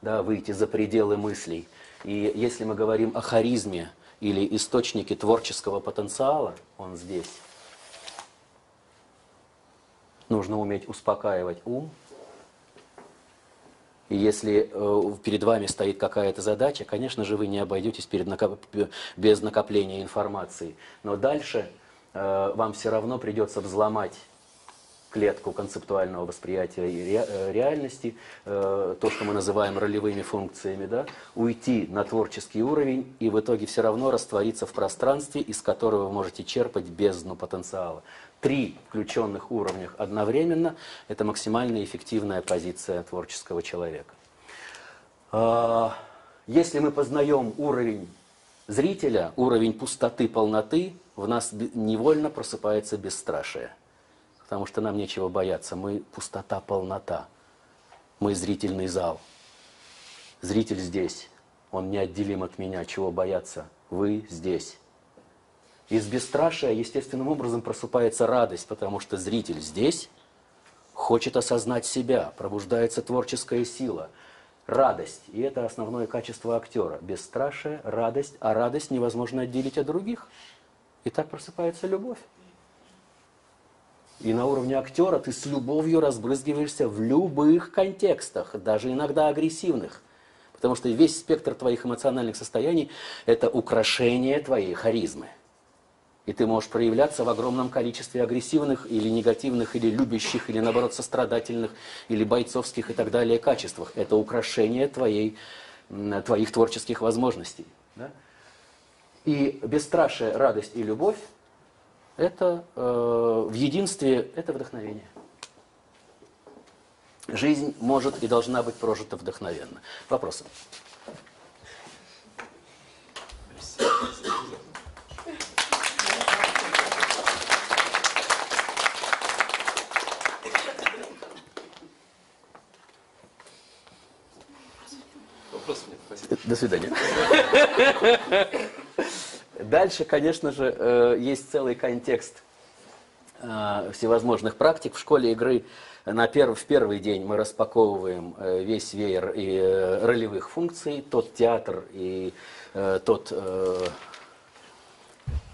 да, выйти за пределы мыслей. И если мы говорим о харизме или источнике творческого потенциала, он здесь. Нужно уметь успокаивать ум. И если э, перед вами стоит какая-то задача, конечно же, вы не обойдетесь перед накоп... без накопления информации. Но дальше э, вам все равно придется взломать клетку концептуального восприятия э, реальности, э, то, что мы называем ролевыми функциями, да, уйти на творческий уровень и в итоге все равно раствориться в пространстве, из которого вы можете черпать бездну потенциала. Три включенных уровнях одновременно – это максимально эффективная позиция творческого человека. А, если мы познаем уровень зрителя, уровень пустоты, полноты, в нас невольно просыпается бесстрашие потому что нам нечего бояться. Мы пустота, полнота. Мы зрительный зал. Зритель здесь. Он неотделим от меня. Чего бояться? Вы здесь. Из бесстрашия естественным образом просыпается радость, потому что зритель здесь хочет осознать себя, пробуждается творческая сила, радость. И это основное качество актера. Бесстрашие, радость, а радость невозможно отделить от других. И так просыпается любовь. И на уровне актера ты с любовью разбрызгиваешься в любых контекстах, даже иногда агрессивных. Потому что весь спектр твоих эмоциональных состояний – это украшение твоей харизмы. И ты можешь проявляться в огромном количестве агрессивных или негативных, или любящих, или наоборот сострадательных, или бойцовских и так далее качествах. Это украшение твоей, твоих творческих возможностей. Да? И бесстрашие, радость и любовь это э, в единстве, это вдохновение. Жизнь может и должна быть прожита вдохновенно. Вопросы? Вопросов нет, спасибо. До свидания. Дальше, конечно же, э, есть целый контекст э, всевозможных практик. В школе игры на перв, в первый день мы распаковываем э, весь веер и ролевых функций, тот театр и тот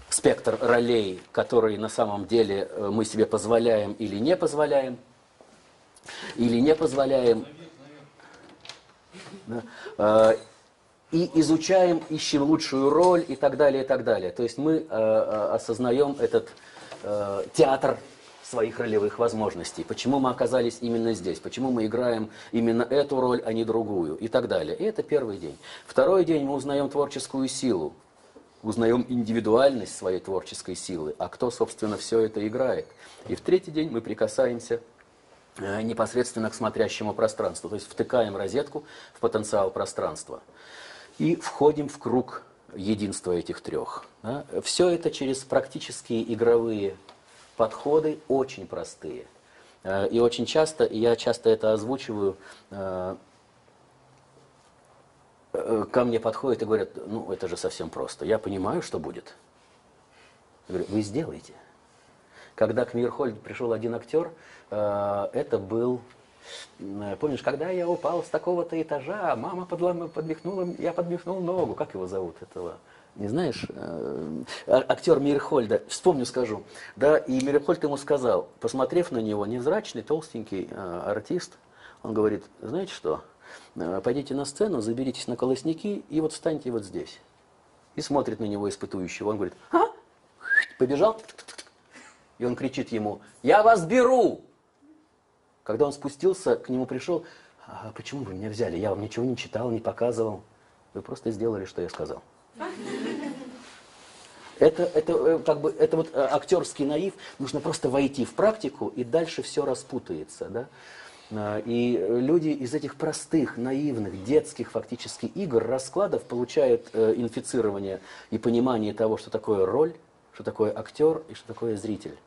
спектр ролей, который на самом деле мы себе позволяем или не позволяем, или не позволяем. И изучаем, ищем лучшую роль и так далее, и так далее. То есть мы э, э, осознаем этот э, театр своих ролевых возможностей. Почему мы оказались именно здесь, почему мы играем именно эту роль, а не другую и так далее. И это первый день. Второй день мы узнаем творческую силу, узнаем индивидуальность своей творческой силы, а кто, собственно, все это играет. И в третий день мы прикасаемся э, непосредственно к смотрящему пространству, то есть втыкаем розетку в потенциал пространства и входим в круг единства этих трех. Да? Все это через практические игровые подходы, очень простые. Э, и очень часто, я часто это озвучиваю, э, э, ко мне подходят и говорят, ну это же совсем просто, я понимаю, что будет. Я говорю, вы сделаете. Когда к Мирхольд пришел один актер, это был помнишь, когда я упал с такого-то этажа, мама подлом... подмихнула, я подмихнул ногу. Как его зовут этого? Не знаешь? Э, а, актер Мирхольда. Вспомню, скажу. Да, и Мирхольд ему сказал, посмотрев на него, невзрачный, толстенький э, артист, он говорит, знаете что, Э, Пойдите на сцену, заберитесь на колосники и вот встаньте вот здесь. И смотрит на него испытующий. Он говорит, а? Побежал. И он кричит ему, я вас беру. Когда он спустился, к нему пришел, а почему вы меня взяли? Я вам ничего не читал, не показывал. Вы просто сделали, что я сказал. Это, это, э, как бы, это вот э, актерский наив, нужно просто войти в практику, и дальше все распутается. Да? А, И люди из этих простых, наивных, детских фактически игр, раскладов получают э, инфицирование и понимание того, что такое роль, что такое актер и что такое зритель.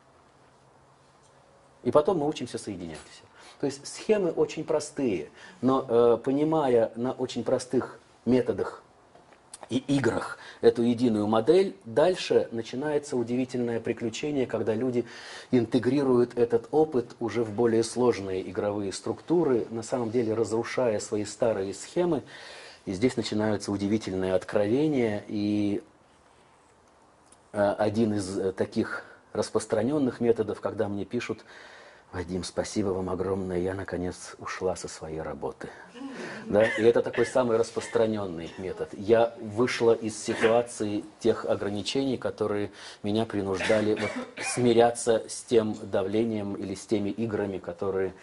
И потом мы учимся соединять все. То есть схемы очень простые, но э, понимая на очень простых методах и играх эту единую модель, дальше начинается удивительное приключение, когда люди интегрируют этот опыт уже в более сложные игровые структуры, на самом деле разрушая свои старые схемы. И здесь начинаются удивительные откровения. И э, один из э, таких распространенных методов, когда мне пишут, Вадим, спасибо вам огромное, я наконец ушла со своей работы. Да? И это такой самый распространенный метод. Я вышла из ситуации тех ограничений, которые меня принуждали вот, смиряться с тем давлением или с теми играми, которые...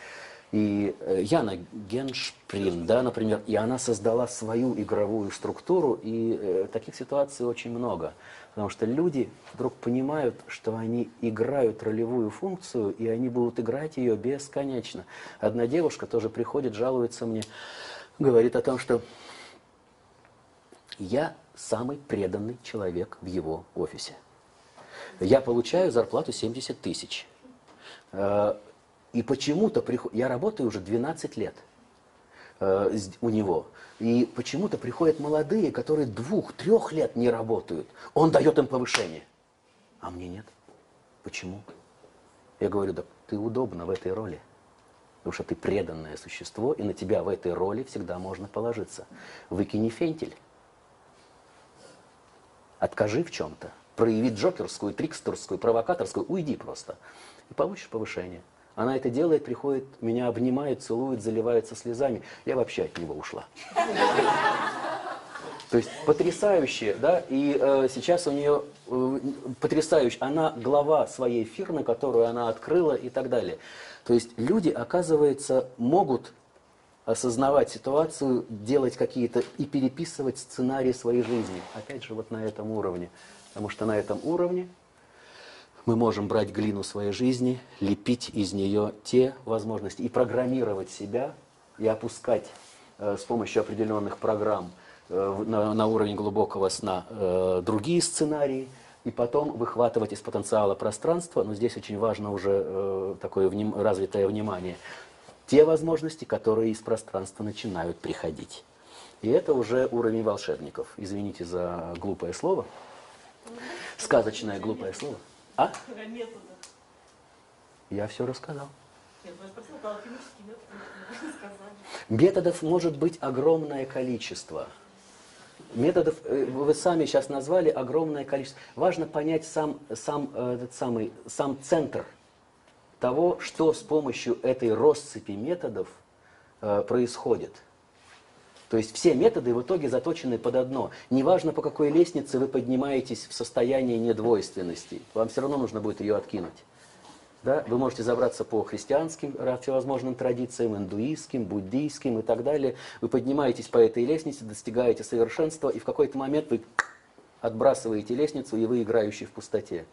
И э, Яна Геншприн, да, например, и она создала свою игровую структуру, и э, таких ситуаций очень много. Потому что люди вдруг понимают, что они играют ролевую функцию, и они будут играть ее бесконечно. Одна девушка тоже приходит, жалуется мне, говорит о том, что я самый преданный человек в его офисе. Я получаю зарплату 70 тысяч. Э, И почему-то приход... я работаю уже 12 лет э, у него. И почему-то приходят молодые, которые двух-трех лет не работают. Он дает им повышение. А мне нет. Почему? Я говорю, да ты удобно в этой роли. Потому что ты преданное существо, и на тебя в этой роли всегда можно положиться. Выкини фентиль. Откажи в чем-то. Прояви джокерскую, трикстерскую, провокаторскую. Уйди просто. И получишь повышение. Она это делает, приходит, меня обнимает, целует, заливается слезами. Я вообще от него ушла. То есть потрясающе, да, и э, сейчас у нее э, потрясающе, она глава своей фирмы, которую она открыла и так далее. То есть люди, оказывается, могут осознавать ситуацию, делать какие-то и переписывать сценарии своей жизни. Опять же, вот на этом уровне. Потому что на этом уровне мы можем брать глину своей жизни, лепить из нее те возможности и программировать себя, и опускать э, с помощью определенных программ э, на, на уровень глубокого сна э, другие сценарии, и потом выхватывать из потенциала пространства, но здесь очень важно уже э, такое вним- развитое внимание, те возможности, которые из пространства начинают приходить. И это уже уровень волшебников. Извините за глупое слово. Сказочное глупое слово. А? Про методы. Я все рассказал. Нет, я спросила метод. Методов может быть огромное количество. Методов э, вы сами сейчас назвали огромное количество. Важно понять сам, сам, э, этот самый, сам центр того, что с помощью этой россыпи методов э, происходит. То есть все методы в итоге заточены под одно. Неважно, по какой лестнице вы поднимаетесь в состоянии недвойственности, вам все равно нужно будет ее откинуть. Да? Вы можете забраться по христианским всевозможным традициям, индуистским, буддийским и так далее. Вы поднимаетесь по этой лестнице, достигаете совершенства, и в какой-то момент вы отбрасываете лестницу, и вы играющий в пустоте.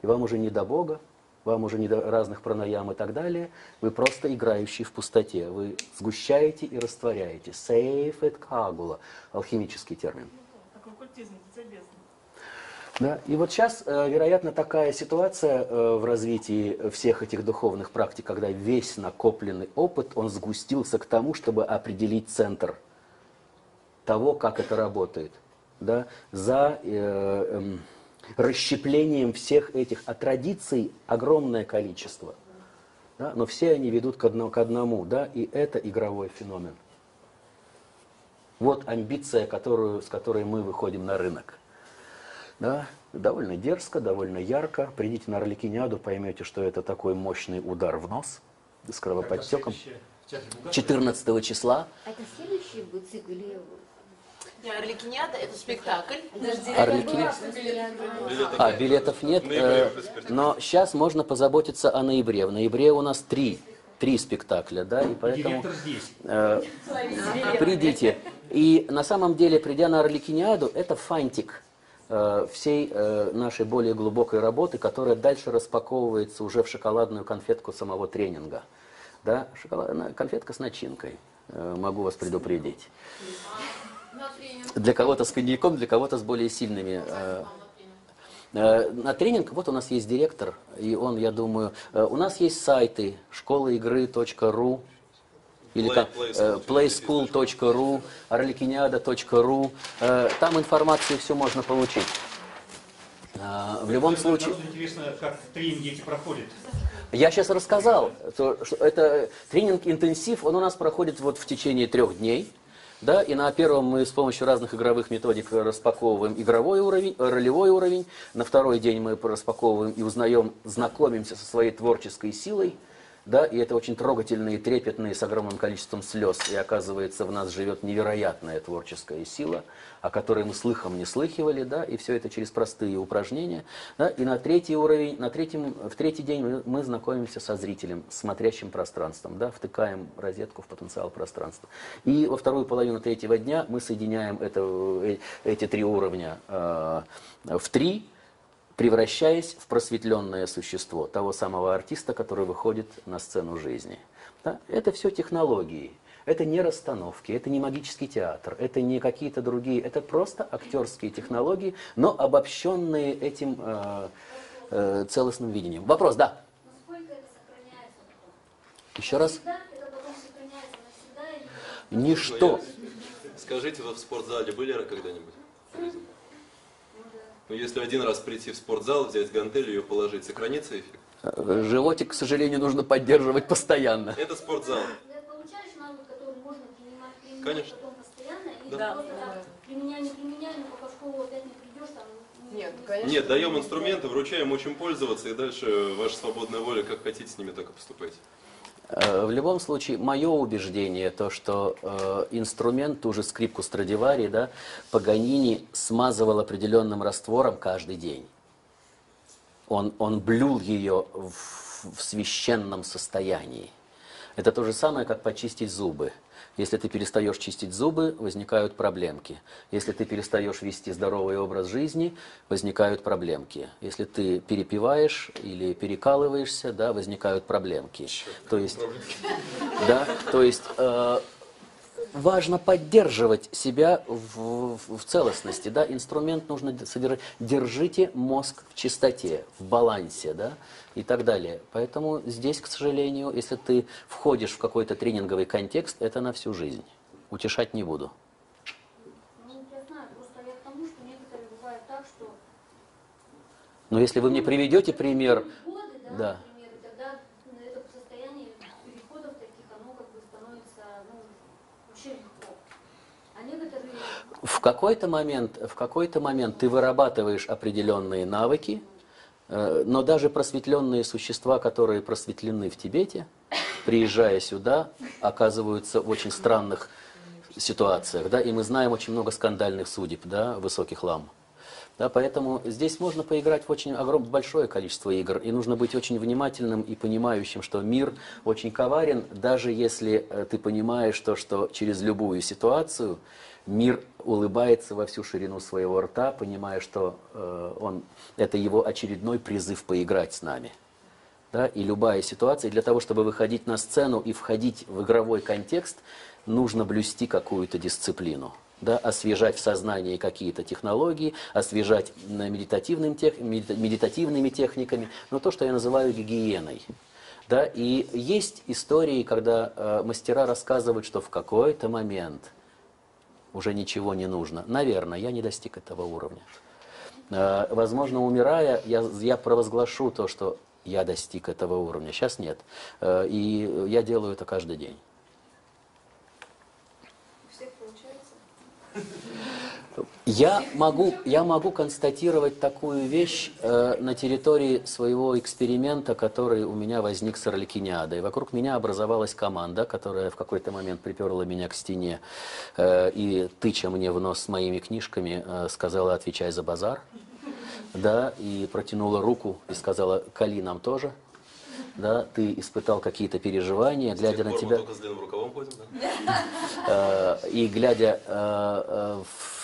И вам уже не до Бога, вам уже не до разных пранаям и так далее. Вы просто играющий в пустоте. Вы сгущаете и растворяете. Safe et coagula. Алхимический термин. Как. Да. И вот сейчас, э, вероятно, такая ситуация э, в развитии всех этих духовных практик, когда весь накопленный опыт, он сгустился к тому, чтобы определить центр того, как это работает. Да? За э, эм, расщеплением всех этих, а традиций огромное количество. Да? Но все они ведут к, одно, к одному, да? и это игровой феномен. Вот амбиция, которую, с которой мы выходим на рынок. Да, довольно дерзко, довольно ярко. Придите на Орликиниаду, поймете, что это такой мощный удар в нос с кровоподтеком. следующая 14 числа. Это следующий будет цикл Орликиниада это спектакль. Билетов А, билетов нет, э, но сейчас можно позаботиться о ноябре. В ноябре у нас три, три спектакля, да, и поэтому... Э, придите. И на самом деле, придя на Орликиниаду, это фантик э, всей э, нашей более глубокой работы, которая дальше распаковывается уже в шоколадную конфетку самого тренинга. Да, шоколадная конфетка с начинкой, э, могу вас предупредить. Для кого-то с коньяком, для кого-то с более сильными. э, э, На тренинг, вот у нас есть директор, и он, я думаю, э, у нас есть сайты школаигры.ру, или э, playschool.ru, arlequiniada.ru. Там информацию все можно получить. В любом случае, интересно, как тренинги эти проходят. я сейчас рассказал, то, что это тренинг интенсив, он у нас проходит вот в течение трех дней. Да, и на первом мы с помощью разных игровых методик распаковываем игровой уровень, ролевой уровень. На второй день мы распаковываем и узнаем, знакомимся со своей творческой силой. Да, и это очень трогательные, трепетные, с огромным количеством слез. И оказывается, в нас живет невероятная творческая сила, о которой мы слыхом не слыхивали, да, и все это через простые упражнения. Да, и на третий уровень, на третьем, в третий день мы, знакомимся со зрителем, смотрящим пространством, да, втыкаем розетку в потенциал пространства. И во вторую половину третьего дня мы соединяем это, э, эти три уровня э, в три, превращаясь в просветленное существо, того самого артиста, который выходит на сцену жизни. Да? Это все технологии, это не расстановки, это не магический театр, это не какие-то другие, это просто актерские технологии, но обобщенные этим э, э, целостным видением. Вопрос, да? Насколько это сохраняется потом? Еще раз? Ничто. Скажите, вы в спортзале были когда-нибудь? Ну, если один раз прийти в спортзал, взять гантель и ее положить, сохранится эффект? Животик, к сожалению, нужно поддерживать постоянно. Это спортзал. Ты получаешь навык, который можно принимать, применять Конечно. потом постоянно, или Да. просто так, применяй, не применяй, но пока в школу опять не придешь, там... не- Нет, не- конечно. Нет, даем инструменты, вручаем, учим пользоваться, и дальше ваша свободная воля, как хотите с ними, так и поступайте. Э, В любом случае, мое убеждение, то, что э, инструмент, ту же скрипку Страдивари, да, Паганини смазывал определенным раствором каждый день. Он, он блюл ее в, в священном состоянии. Это то же самое, как почистить зубы. Если ты перестаешь чистить зубы, возникают проблемки. Если ты перестаешь вести здоровый образ жизни, возникают проблемки. Если ты перепиваешь или перекалываешься, да, возникают проблемки. То есть, да, то есть э, важно поддерживать себя в, в- в целостности, да, инструмент нужно содержать. Держите мозг в чистоте, в балансе, да, и так далее. Поэтому здесь, к сожалению, если ты входишь в какой-то тренинговый контекст, это на всю жизнь. Утешать не буду. Ну, я знаю, просто я к тому, что некоторые бывает так, что... Но если вы мне приведете пример, Годы, да, Да. например, и тогда ну, это состояние переходов таких, оно как бы становится, ну, вообще легко. А некоторые... в какой-то момент, в какой-то момент ты вырабатываешь определенные навыки, но даже просветленные существа, которые просветлены в Тибете, приезжая сюда, оказываются в очень странных ситуациях, да, и мы знаем очень много скандальных судеб, да, высоких лам. Да, поэтому здесь можно поиграть в очень огромное, большое количество игр, и нужно быть очень внимательным и понимающим, что мир очень коварен, даже если э, ты понимаешь то, что через любую ситуацию мир улыбается во всю ширину своего рта, понимая, что э, он, это его очередной призыв поиграть с нами. Да, и любая ситуация, для того, чтобы выходить на сцену и входить в игровой контекст, нужно блюсти какую-то дисциплину. Да, освежать в сознании какие-то технологии, освежать медитативным тех, медита- медитативными техниками, но то, что я называю гигиеной. Да, и есть истории, когда э, мастера рассказывают, что в какой-то момент уже ничего не нужно. Наверное, я не достиг этого уровня. Э, Возможно, умирая, я, я провозглашу то, что я достиг этого уровня. Сейчас нет. Э, И я делаю это каждый день. У всех получается? Я могу, я могу констатировать такую вещь э, на территории своего эксперимента, который у меня возник с Орликиниадой. Вокруг меня образовалась команда, которая в какой-то момент приперла меня к стене э, и, тыча мне в нос с моими книжками, э, сказала «отвечай за базар». Да, и протянула руку и сказала «кали нам тоже». Да, ты испытал какие-то переживания, глядя на тебя... Мы только с длинным рукавом ходим, да? Э, и глядя, э, э, в-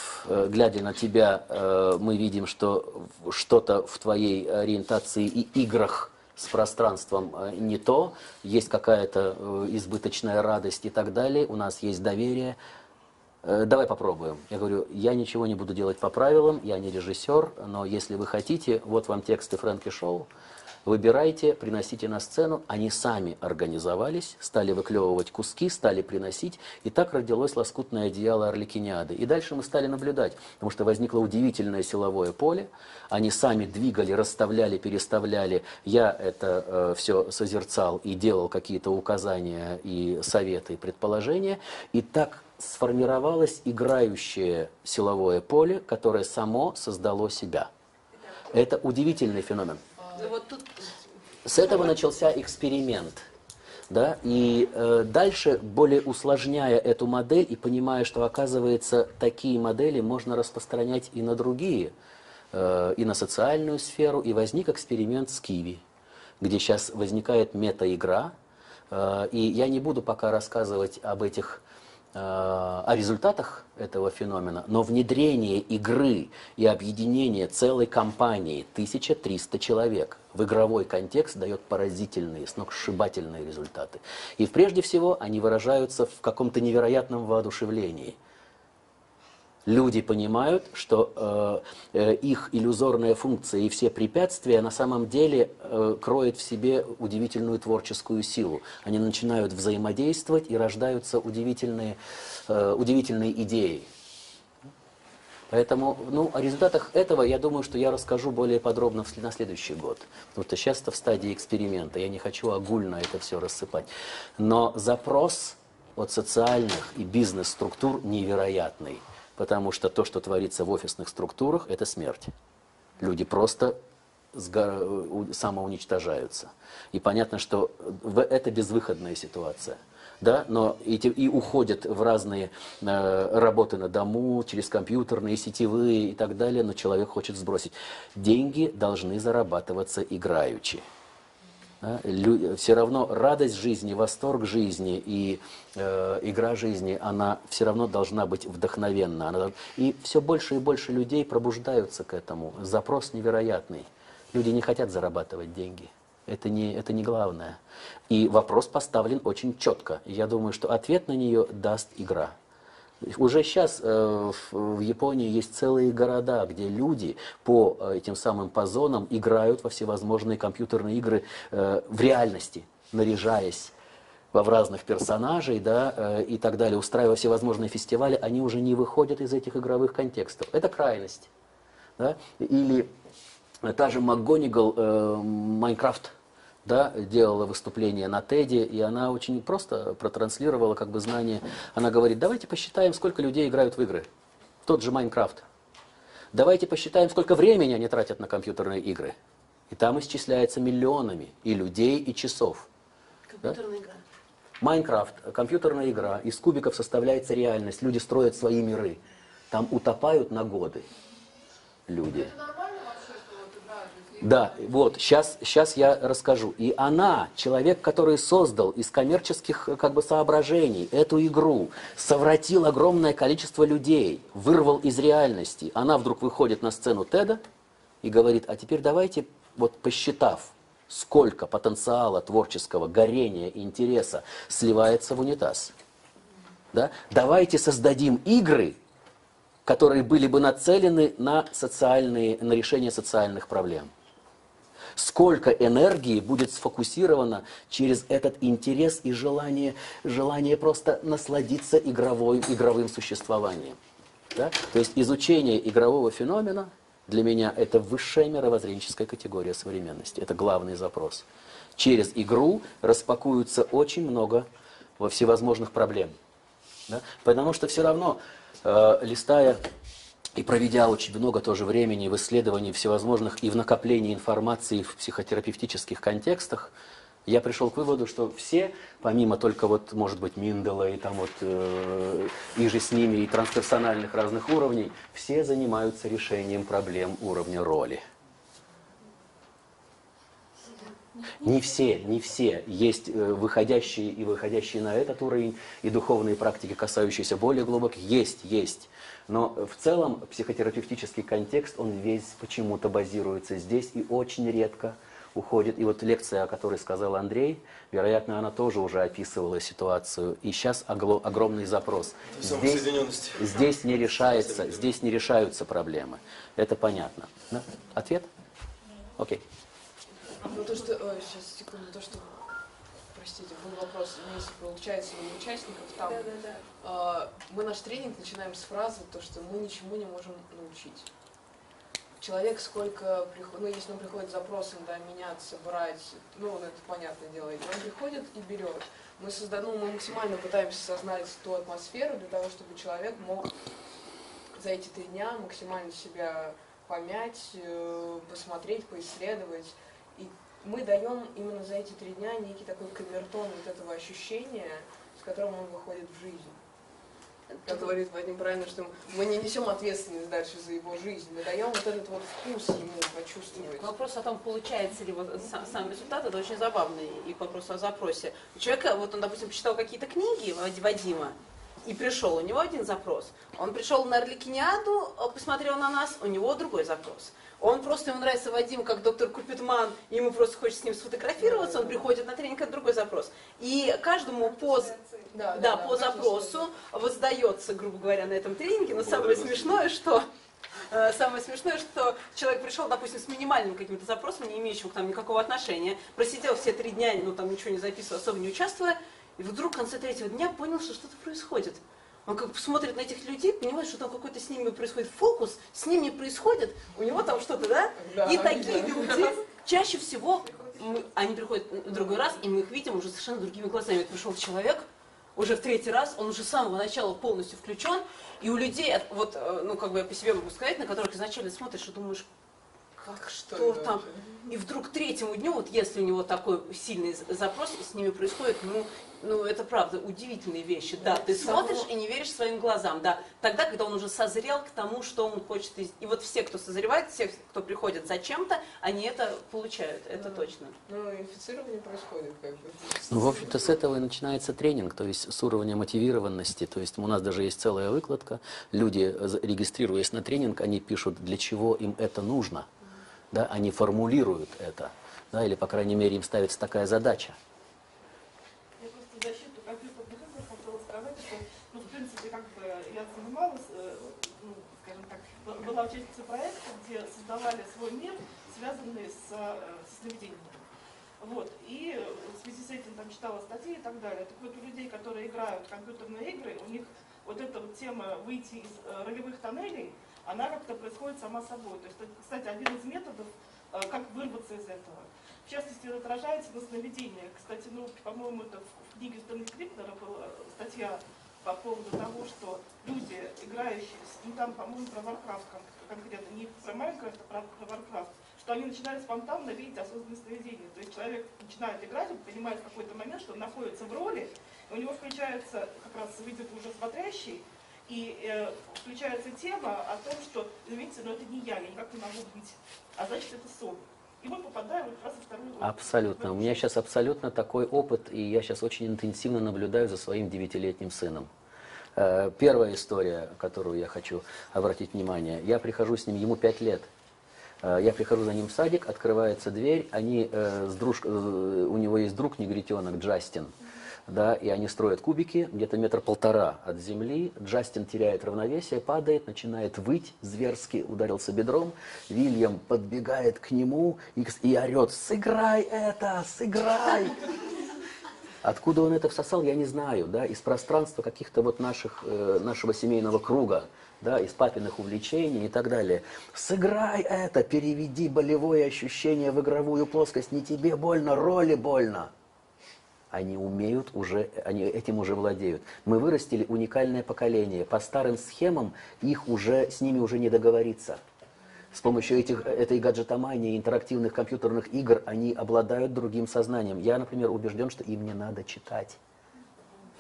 глядя на тебя, э, мы видим, что что-то в твоей ориентации и играх с пространством э, не то, есть какая-то э, избыточная радость и так далее, у нас есть доверие. Э, Давай попробуем. Я говорю, я ничего не буду делать по правилам, я не режиссер, но если вы хотите, вот вам тексты Фрэнки Шоу, Выбирайте, приносите на сцену. Они сами организовались, стали выклевывать куски, стали приносить. И так родилось лоскутное одеяло Орликиниады. И дальше мы стали наблюдать, потому что возникло удивительное силовое поле. Они сами двигали, расставляли, переставляли. Я это все созерцал и делал какие-то указания и советы, и предположения. И так сформировалось играющее силовое поле, которое само создало себя. Это удивительный феномен. Вот тут С этого начался эксперимент. Да? И э, дальше, более усложняя эту модель и понимая, что, оказывается, такие модели можно распространять и на другие, э, и на социальную сферу, и возник эксперимент с Киви, где сейчас возникает мета-игра. Э, и я не буду пока рассказывать об этих о результатах этого феномена, но внедрение игры и объединение целой компании 1300 человек в игровой контекст дает поразительные, сногсшибательные результаты. И прежде всего они выражаются в каком-то невероятном воодушевлении. Люди понимают, что э, э, их иллюзорная функция и все препятствия на самом деле э, кроют в себе удивительную творческую силу. Они начинают взаимодействовать и рождаются удивительные, э, удивительные идеи. Поэтому, ну, о результатах этого, я думаю, что я расскажу более подробно на следующий год. Потому что сейчас это в стадии эксперимента, я не хочу огульно это все рассыпать. Но запрос от социальных и бизнес-структур невероятный. Потому что то, что творится в офисных структурах, это смерть. Люди просто самоуничтожаются. И понятно, что это безвыходная ситуация. Да, но и, и уходят в разные э, работы на дому, через компьютерные, сетевые и так далее, но человек хочет сбросить. Деньги должны зарабатываться играючи. Все равно радость жизни, восторг жизни и э, игра жизни, она все равно должна быть вдохновенна. Она и все больше и больше людей пробуждаются к этому. Запрос невероятный. Люди не хотят зарабатывать деньги. Это не, это не главное. И вопрос поставлен очень четко. Я думаю, что ответ на нее даст игра. Уже сейчас э, в, Японии есть целые города, где люди по э, этим самым по зонам играют во всевозможные компьютерные игры э, в реальности, наряжаясь во в разных персонажей, да, и так далее, устраивая всевозможные фестивали, они уже не выходят из этих игровых контекстов. Это крайность. Да? Или та же МакГонигал Майнкрафт да, делала выступление на Теде, и она очень просто протранслировала как бы знание. Она говорит, давайте посчитаем, сколько людей играют в игры. Тот же Майнкрафт. Давайте посчитаем, сколько времени они тратят на компьютерные игры. И там исчисляется миллионами и людей, и часов. компьютерная игра. Майнкрафт, компьютерная игра, из кубиков составляется реальность, люди строят свои миры. Там утопают на годы люди. Это нормально вообще, что вот играют эти игры? Да, вот, сейчас, сейчас я расскажу. И она, человек, который создал из коммерческих как бы, соображений эту игру, совратил огромное количество людей, вырвал из реальности. Она вдруг выходит на сцену Теда и говорит, а теперь давайте, вот посчитав, сколько потенциала творческого горения, интереса сливается в унитаз. Да? Давайте создадим игры, которые были бы нацелены на, социальные, на решение социальных проблем. Сколько энергии будет сфокусировано через этот интерес и желание, желание просто насладиться игровой, игровым существованием. Да? То есть изучение игрового феномена для меня это высшая мировоззренческая категория современности. Это главный запрос. Через игру распакуется очень много во всевозможных проблем. Да? Потому что все равно, э, листая и проведя очень много тоже времени в исследовании всевозможных и в накоплении информации в психотерапевтических контекстах, я пришел к выводу, что все, помимо только вот, может быть, Миндела и там вот, э, и же с ними, и трансперсональных разных уровней, все занимаются решением проблем уровня роли. Не все, не все. Есть э, выходящие и выходящие на этот уровень, и духовные практики, касающиеся более глубоких. Есть, есть. Но в целом психотерапевтический контекст, он весь почему-то базируется здесь и очень редко уходит. И вот лекция, о которой сказал Андрей, вероятно, она тоже уже описывала ситуацию. И сейчас огло- огромный запрос. Здесь, здесь не решается, здесь не решаются проблемы. Это понятно. Да? Ответ? Окей. Ну то, что... ой, сейчас, секунду, то, что... Простите, был вопрос, если получается у участников там... э, мы наш тренинг начинаем с фразы, то, что мы ничему не можем научить. Человек сколько приходит, ну если он приходит с запросом, да, меняться, брать, ну, это понятное дело, он приходит и берет. Мы создаем, ну, мы максимально пытаемся создать ту атмосферу для того, чтобы человек мог за эти три дня максимально себя помять, э, посмотреть, поисследовать. Мы даем именно за эти три дня некий такой камертон вот этого ощущения, с которым он выходит в жизнь. Как говорит Вадим правильно, что мы не несем ответственность дальше за его жизнь, мы даем вот этот вот вкус ему почувствовать. Вопрос о том, получается ли вот сам, сам результат, это очень забавный. И к вопросу о запросе. У человека, вот он, допустим, почитал какие-то книги Вад- Вадима, и пришел, у него один запрос. Он пришел на Орликиниаду, посмотрел на нас, у него другой запрос. Он просто, ему нравится Вадим, как доктор Купитман, ему просто хочется с ним сфотографироваться, он приходит на тренинг, это другой запрос. И каждому по, Да, да, по запросу воздается, грубо говоря, на этом тренинге. Но самое смешное, что э, Самое смешное, что человек пришел, допустим, с минимальным каким-то запросом, не имеющим к нам никакого отношения, просидел все три дня, ну там ничего не записывал, особо не участвуя, и вдруг в конце третьего дня понял, что что-то происходит. Он как бы смотрит на этих людей, понимает, что там какой-то с ними происходит фокус, с ним не происходит, у него там что-то, да? Да, и такие да. люди чаще всего, мы- они приходят в другой раз, и мы их видим уже совершенно другими глазами. Вот пришел человек, уже в третий раз, он уже с самого начала полностью включен, и у людей, от- вот, э, ну, как бы я по себе могу сказать, на которых изначально смотришь и думаешь, как, что, это там? И вдруг третьему дню, вот если у него такой сильный запрос, с ними происходит, ну, ну, это правда, удивительные вещи. Да, ты Само- смотришь и не веришь своим глазам, да. Тогда, когда он уже созрел к тому, что он хочет. из- И вот все, кто созревает, все, кто приходит за чем-то, они это получают, это точно. Ну, инфицирование происходит как бы. Ну, в общем-то, с этого и начинается тренинг, то есть с уровня мотивированности. То есть у нас даже есть целая выкладка. Люди, за- регистрируясь на тренинг, они пишут, для чего им это нужно. Да, они формулируют это. Да, или, по крайней мере, им ставится такая задача. Я просто защиту компьютерных игр хотела сказать, что, ну, в принципе, как бы я занималась, э, ну, скажем так, была участницей проекта, где создавали свой мир, связанный с, э, с сновидением. Вот. И в связи с этим там читала статьи и так далее. Так вот, у людей, которые играют в компьютерные игры, у них вот эта вот тема выйти из э, ролевых тоннелей, она как-то происходит сама собой. То есть, кстати, один из методов, э, как вырваться из этого. В частности, это отражается на сновидениях. Кстати, ну, по-моему, это в книге Стэнли Крипнера была статья по поводу того, что люди, играющие, ну там, по-моему, про Warcraft кон- конкретно, не про Minecraft, а про, про Warcraft, что они начинают спонтанно видеть осознанные сновидения. То есть человек начинает играть, он понимает в какой-то момент, что он находится в роли, и у него включается, как раз видит уже смотрящий, и э, включается тема о том, что, видите, ну это не я, я никак не могу быть, а значит это сон. И мы попадаем как раз во вторую роль. Абсолютно. У меня сейчас абсолютно такой опыт, и я сейчас очень интенсивно наблюдаю за своим девятилетним сыном. Э, Первая история, которую я хочу обратить внимание. Я прихожу с ним, ему пять лет. Э, Я прихожу за ним в садик, открывается дверь, они э, с друж... у него есть друг негритенок Джастин, да, и они строят кубики, где-то метр полтора от земли. Джастин теряет равновесие, падает, начинает выть, зверски ударился бедром. Вильям подбегает к нему и, и орет, сыграй это, сыграй! Откуда он это всосал, я не знаю, да, из пространства каких-то вот наших, э, нашего семейного круга, да, из папиных увлечений и так далее. Сыграй это, переведи болевое ощущение в игровую плоскость, не тебе больно, роли больно. Они умеют уже, они этим уже владеют. Мы вырастили уникальное поколение. По старым схемам их уже, с ними уже не договориться. С помощью этих, этой гаджетомании, интерактивных компьютерных игр они обладают другим сознанием. Я, например, убежден, что им не надо читать.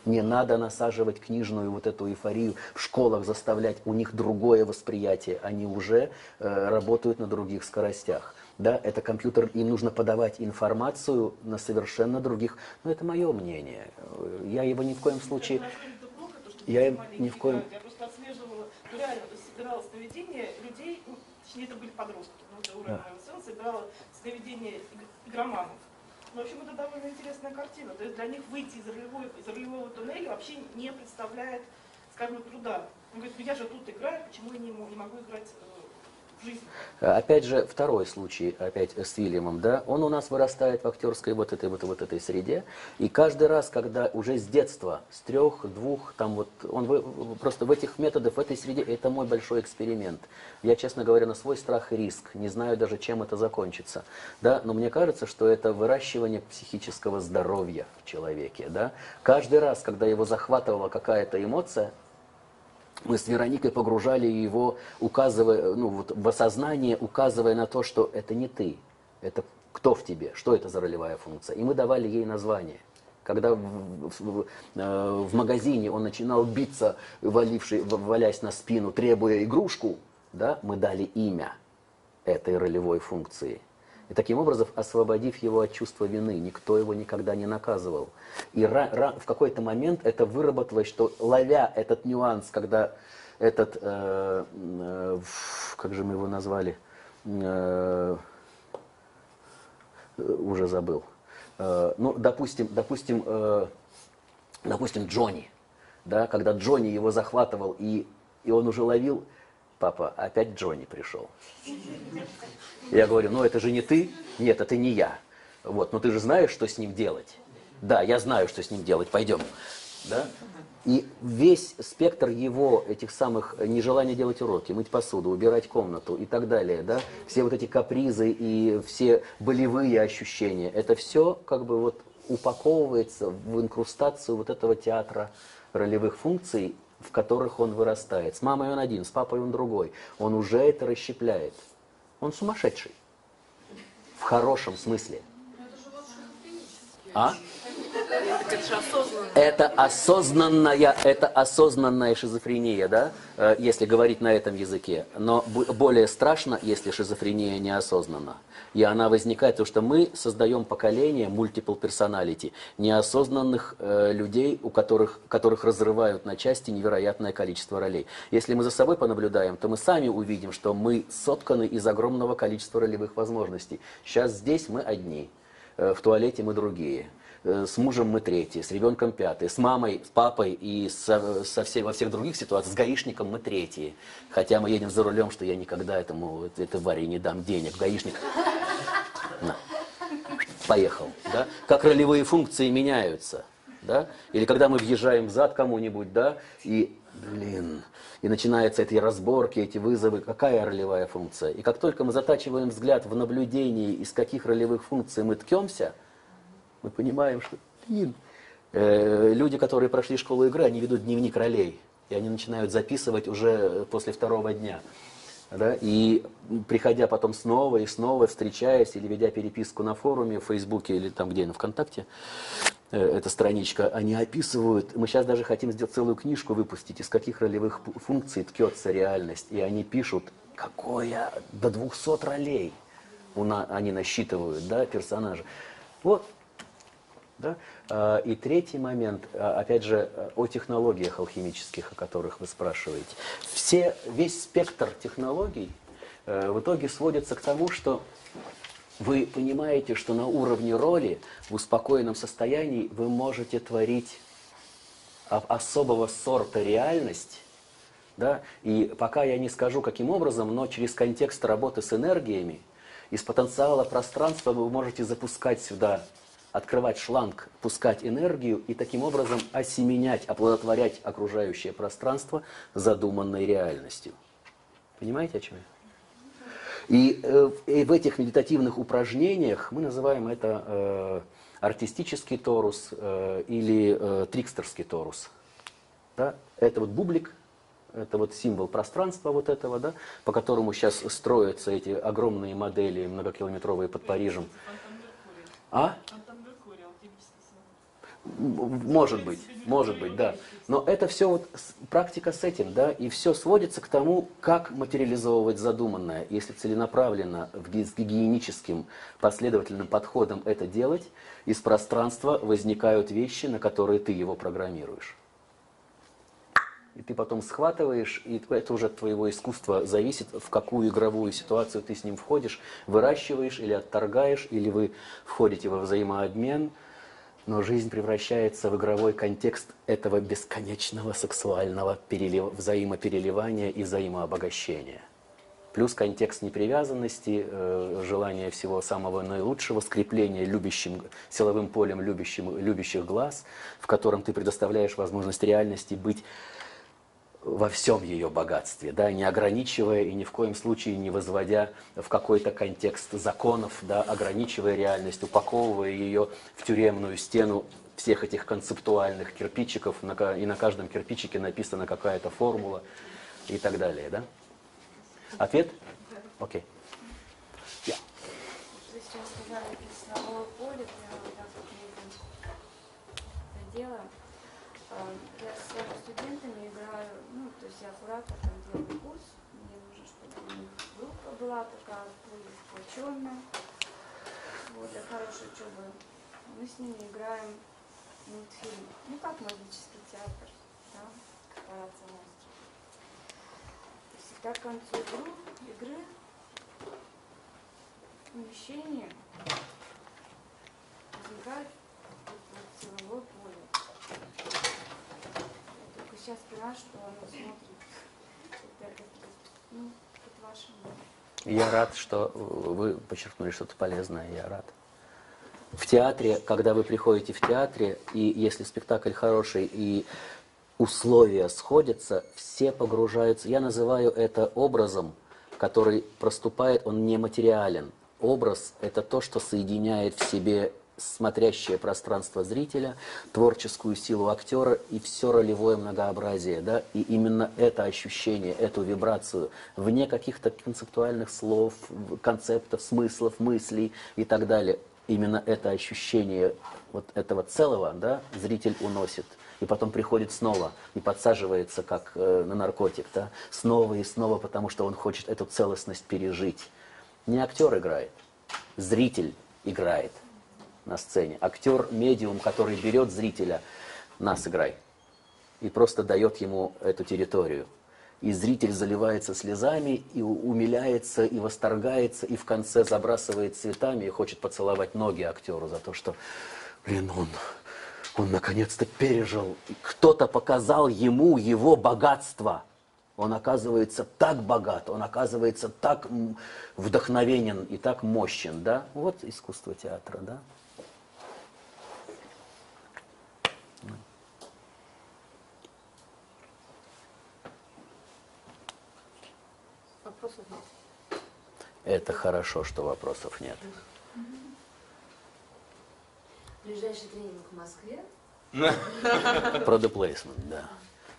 Не надо насаживать книжную вот эту эйфорию, в школах заставлять, у них другое восприятие, они уже э, работают на других скоростях. Да, это компьютер, им нужно подавать информацию на совершенно других. Но это мое мнение. Я его ни в коем случае... Я им ни в коем- Я просто отслеживала, ну, реально, то есть людей, ну, точнее, это были подростки, ну, это уровень сына, собирала сновидения иг- игроманов. Ну, в общем, это довольно интересная картина. То есть для них выйти из ролевой, из ролевого туннеля вообще не представляет, скажем, труда. Он говорит, ну я же тут играю, почему я не не могу играть э? Опять же, второй случай, опять с Вильямом, да, он у нас вырастает в актерской вот этой вот, вот этой среде, и каждый раз, когда уже с детства, с трех, двух, там вот, он в- просто в этих методах, в этой среде, это мой большой эксперимент. Я, честно говоря, на свой страх и риск, не знаю даже, чем это закончится, да, но мне кажется, что это выращивание психического здоровья в человеке, да. Каждый раз, когда его захватывала какая-то эмоция, мы с Вероникой погружали его, указывая, ну, вот, в осознание, указывая на то, что это не ты, это кто в тебе, что это за ролевая функция. И мы давали ей название. Когда в, в- в- э, магазине он начинал биться, валивший, валясь на спину, требуя игрушку, да, мы дали имя этой ролевой функции. И таким образом, освободив его от чувства вины, никто его никогда не наказывал. И в какой-то момент это выработалось, что ловя этот нюанс, когда этот, э, э, как же мы его назвали, э, уже забыл. Э, ну, допустим, допустим, э, допустим, Джонни, да, когда Джонни его захватывал и, и он уже ловил, папа, опять Джонни пришел. Я говорю, ну это же не ты? Нет, это не я. Вот, но ты же знаешь, что с ним делать. Да, я знаю, что с ним делать, пойдем. Да? И весь спектр его, этих самых нежелания делать уроки, мыть посуду, убирать комнату и так далее, да, все вот эти капризы и все болевые ощущения, это все как бы вот упаковывается в инкрустацию вот этого театра ролевых функций, в которых он вырастает. С мамой он один, с папой он другой. Он уже это расщепляет. Он сумасшедший. В хорошем смысле. А? Это же осознанно. Это осознанная, это осознанная шизофрения, да, э, если говорить на этом языке. Но бо- более страшно, если шизофрения неосознанна. И она возникает, потому что мы создаем поколение multiple personality, неосознанных э, людей, у которых, которых разрывают на части невероятное количество ролей. Если мы за собой понаблюдаем, то мы сами увидим, что мы сотканы из огромного количества ролевых возможностей. Сейчас здесь мы одни, э, в туалете мы другие. Э, С мужем мы третьи, с ребенком пятый, с мамой, с папой и со, со всей, во всех других ситуациях, с гаишником мы третьи. Хотя мы едем за рулем, что я никогда этому, этой Варе не дам денег. Гаишник, на, поехал. Да? Как ролевые функции меняются. Да? Или когда мы въезжаем в зад кому-нибудь, да, и, блин, и начинаются эти разборки, эти вызовы, какая ролевая функция. И как только мы затачиваем взгляд в наблюдении, из каких ролевых функций мы ткемся, мы понимаем, что, блин, э, люди, которые прошли школу игры, они ведут дневник ролей. И они начинают записывать уже после второго дня. Да? И приходя потом снова и снова, встречаясь или ведя переписку на форуме, в Фейсбуке или там где, на ВКонтакте, э, эта страничка, они описывают, мы сейчас даже хотим сделать целую книжку выпустить, из каких ролевых функций ткется реальность. И они пишут, какое, до 200 ролей у на- они насчитывают, да, персонажа. Вот, да? А, И третий момент, а, опять же, о технологиях алхимических, о которых вы спрашиваете. Все, весь спектр технологий э, в итоге сводится к тому, что вы понимаете, что на уровне роли, в успокоенном состоянии, вы можете творить особого сорта реальность, да? И пока я не скажу, каким образом, но через контекст работы с энергиями, из потенциала пространства вы можете запускать сюда, открывать шланг, пускать энергию и таким образом осеменять, оплодотворять окружающее пространство задуманной реальностью. Понимаете, о чем я? И, э, и в этих медитативных упражнениях мы называем это э, артистический торус э, или э, трикстерский торус. Да? Это вот бублик, это вот символ пространства вот этого, да, по которому сейчас строятся эти огромные модели многокилометровые под Парижем. А? Антон Меркурий, алхимический символ. М- Может быть, может быть, да. Но это все вот практика с этим, да, и все сводится к тому, как материализовывать задуманное. Если целенаправленно, с гигиеническим, последовательным подходом это делать, из пространства возникают вещи, на которые ты его программируешь. И ты потом схватываешь, и это уже от твоего искусства зависит, в какую игровую ситуацию ты с ним входишь, выращиваешь или отторгаешь, или вы входите во взаимообмен, но жизнь превращается в игровой контекст этого бесконечного сексуального перелив- взаимопереливания и взаимообогащения. Плюс контекст непривязанности, э, желания всего самого наилучшего, скрепления любящим, силовым полем любящим, любящих глаз, в котором ты предоставляешь возможность реальности быть во всем ее богатстве, да, не ограничивая и ни в коем случае не возводя в какой-то контекст законов, да, ограничивая реальность, упаковывая ее в тюремную стену всех этих концептуальных кирпичиков, и на каждом кирпичике написана какая-то формула и так далее, да? Ответ? Окей. Вы сейчас я куратор, там делаю курс, мне нужно, чтобы группа была такая сплоченная, вот, для хорошей учебы. Мы с ними играем мультфильм, ну, как магический театр, да, корпорация монстров. Всегда к концу игру, игры в помещении возникает вот, вот силовое поле. Я только сейчас поняла, что оно смотрит ну, под вашим Я рад, что вы подчеркнули что-то полезное, я рад. В театре, когда вы приходите в театре, и если спектакль хороший, и условия сходятся, все погружаются. Я называю это образом, который проступает, он нематериален. Образ – это то, что соединяет в себе смотрящее пространство зрителя, творческую силу актера и все ролевое многообразие. Да? И именно это ощущение, эту вибрацию, вне каких-то концептуальных слов, концептов, смыслов, мыслей и так далее, именно это ощущение вот этого целого да, зритель уносит. И потом приходит снова и подсаживается, как э, на наркотик, да, снова и снова, потому что он хочет эту целостность пережить. Не актер играет, зритель играет на сцене. Актер – медиум, который берет зрителя, нас играй, и просто дает ему эту территорию. И зритель заливается слезами, и умиляется, и восторгается, и в конце забрасывает цветами и хочет поцеловать ноги актеру за то, что, блин, он, он наконец-то пережил. Кто-то показал ему его богатство. Он оказывается так богат, он оказывается так вдохновенен и так мощен, да? Вот искусство театра, да? Вопросов нет. Это хорошо, что вопросов нет. Ближайший тренинг в Москве. Placement, да.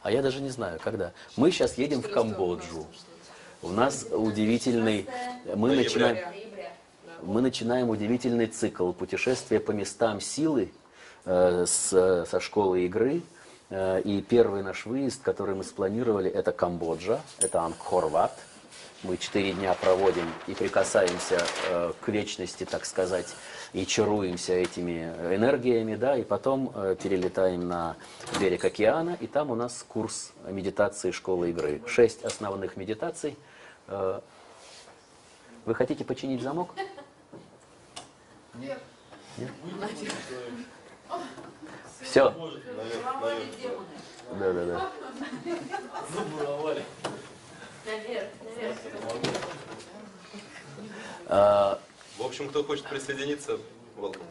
А я даже не знаю, когда. Мы сейчас едем в Камбоджу. У нас удивительный... Мы начинаем, мы начинаем удивительный цикл путешествия по местам силы э, с- со школы игры. Э, и первый наш выезд, который мы спланировали, это Камбоджа, это Ангкор-Ват. Мы четыре дня проводим и прикасаемся э, к вечности, так сказать, и чаруемся этими энергиями, да, и потом э, перелетаем на берег океана, и там у нас курс медитации школы игры. Шесть основных медитаций. Э, Вы хотите починить замок? Нет. Все. Да, да, да. Наверх, наверх. А, В общем, кто хочет присоединиться, welcome.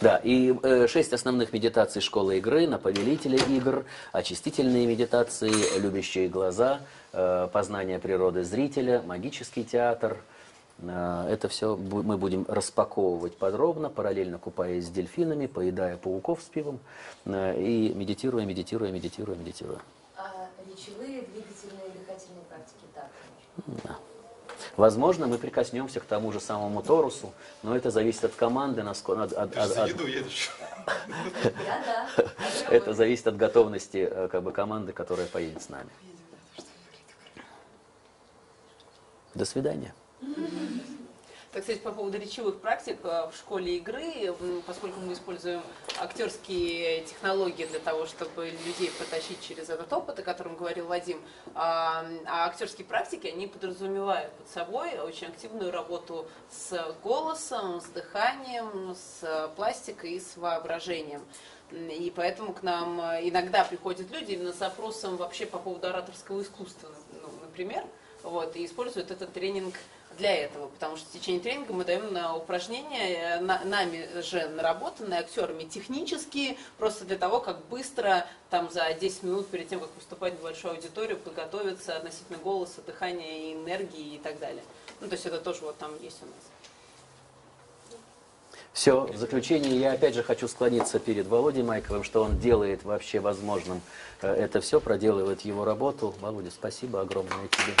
Да, и э, шесть основных медитаций школы игры на повелителя игр, очистительные медитации, любящие глаза, э, познание природы зрителя, магический театр, Э, Это все мы будем распаковывать подробно, параллельно купаясь с дельфинами, поедая пауков с пивом э, и медитируя, медитируя, медитируя, медитируя. А речевые, двигательные и дыхательные практики так. Возможно, мы прикоснемся к тому же самому Торусу, но это зависит от команды, насколько, от- от- от- от- еду едешь. Да. это зависит от готовности э, как бы, команды, которая поедет с нами. До свидания. Так сказать, по поводу речевых практик э, в школе игры, м, поскольку мы используем актерские технологии для того, чтобы людей протащить через этот опыт, о котором говорил Вадим, а, а актерские практики, они подразумевают под собой очень активную работу с голосом, с дыханием, с пластикой и с воображением. И поэтому к нам иногда приходят люди именно с запросом вообще по поводу ораторского искусства, ну, например, вот, и используют этот тренинг для этого, потому что в течение тренинга мы даем на упражнения, э, на- нами же наработанные актерами технические, просто для того, как быстро, там за 10 минут перед тем, как выступать в большую аудиторию, подготовиться относительно голоса, дыхания, энергии и так далее. Ну, то есть это тоже вот там есть у нас. Все, в заключение я опять же хочу склониться перед Володей Майковым, что он делает вообще возможным э, это все, проделывает его работу. Володя, спасибо огромное тебе.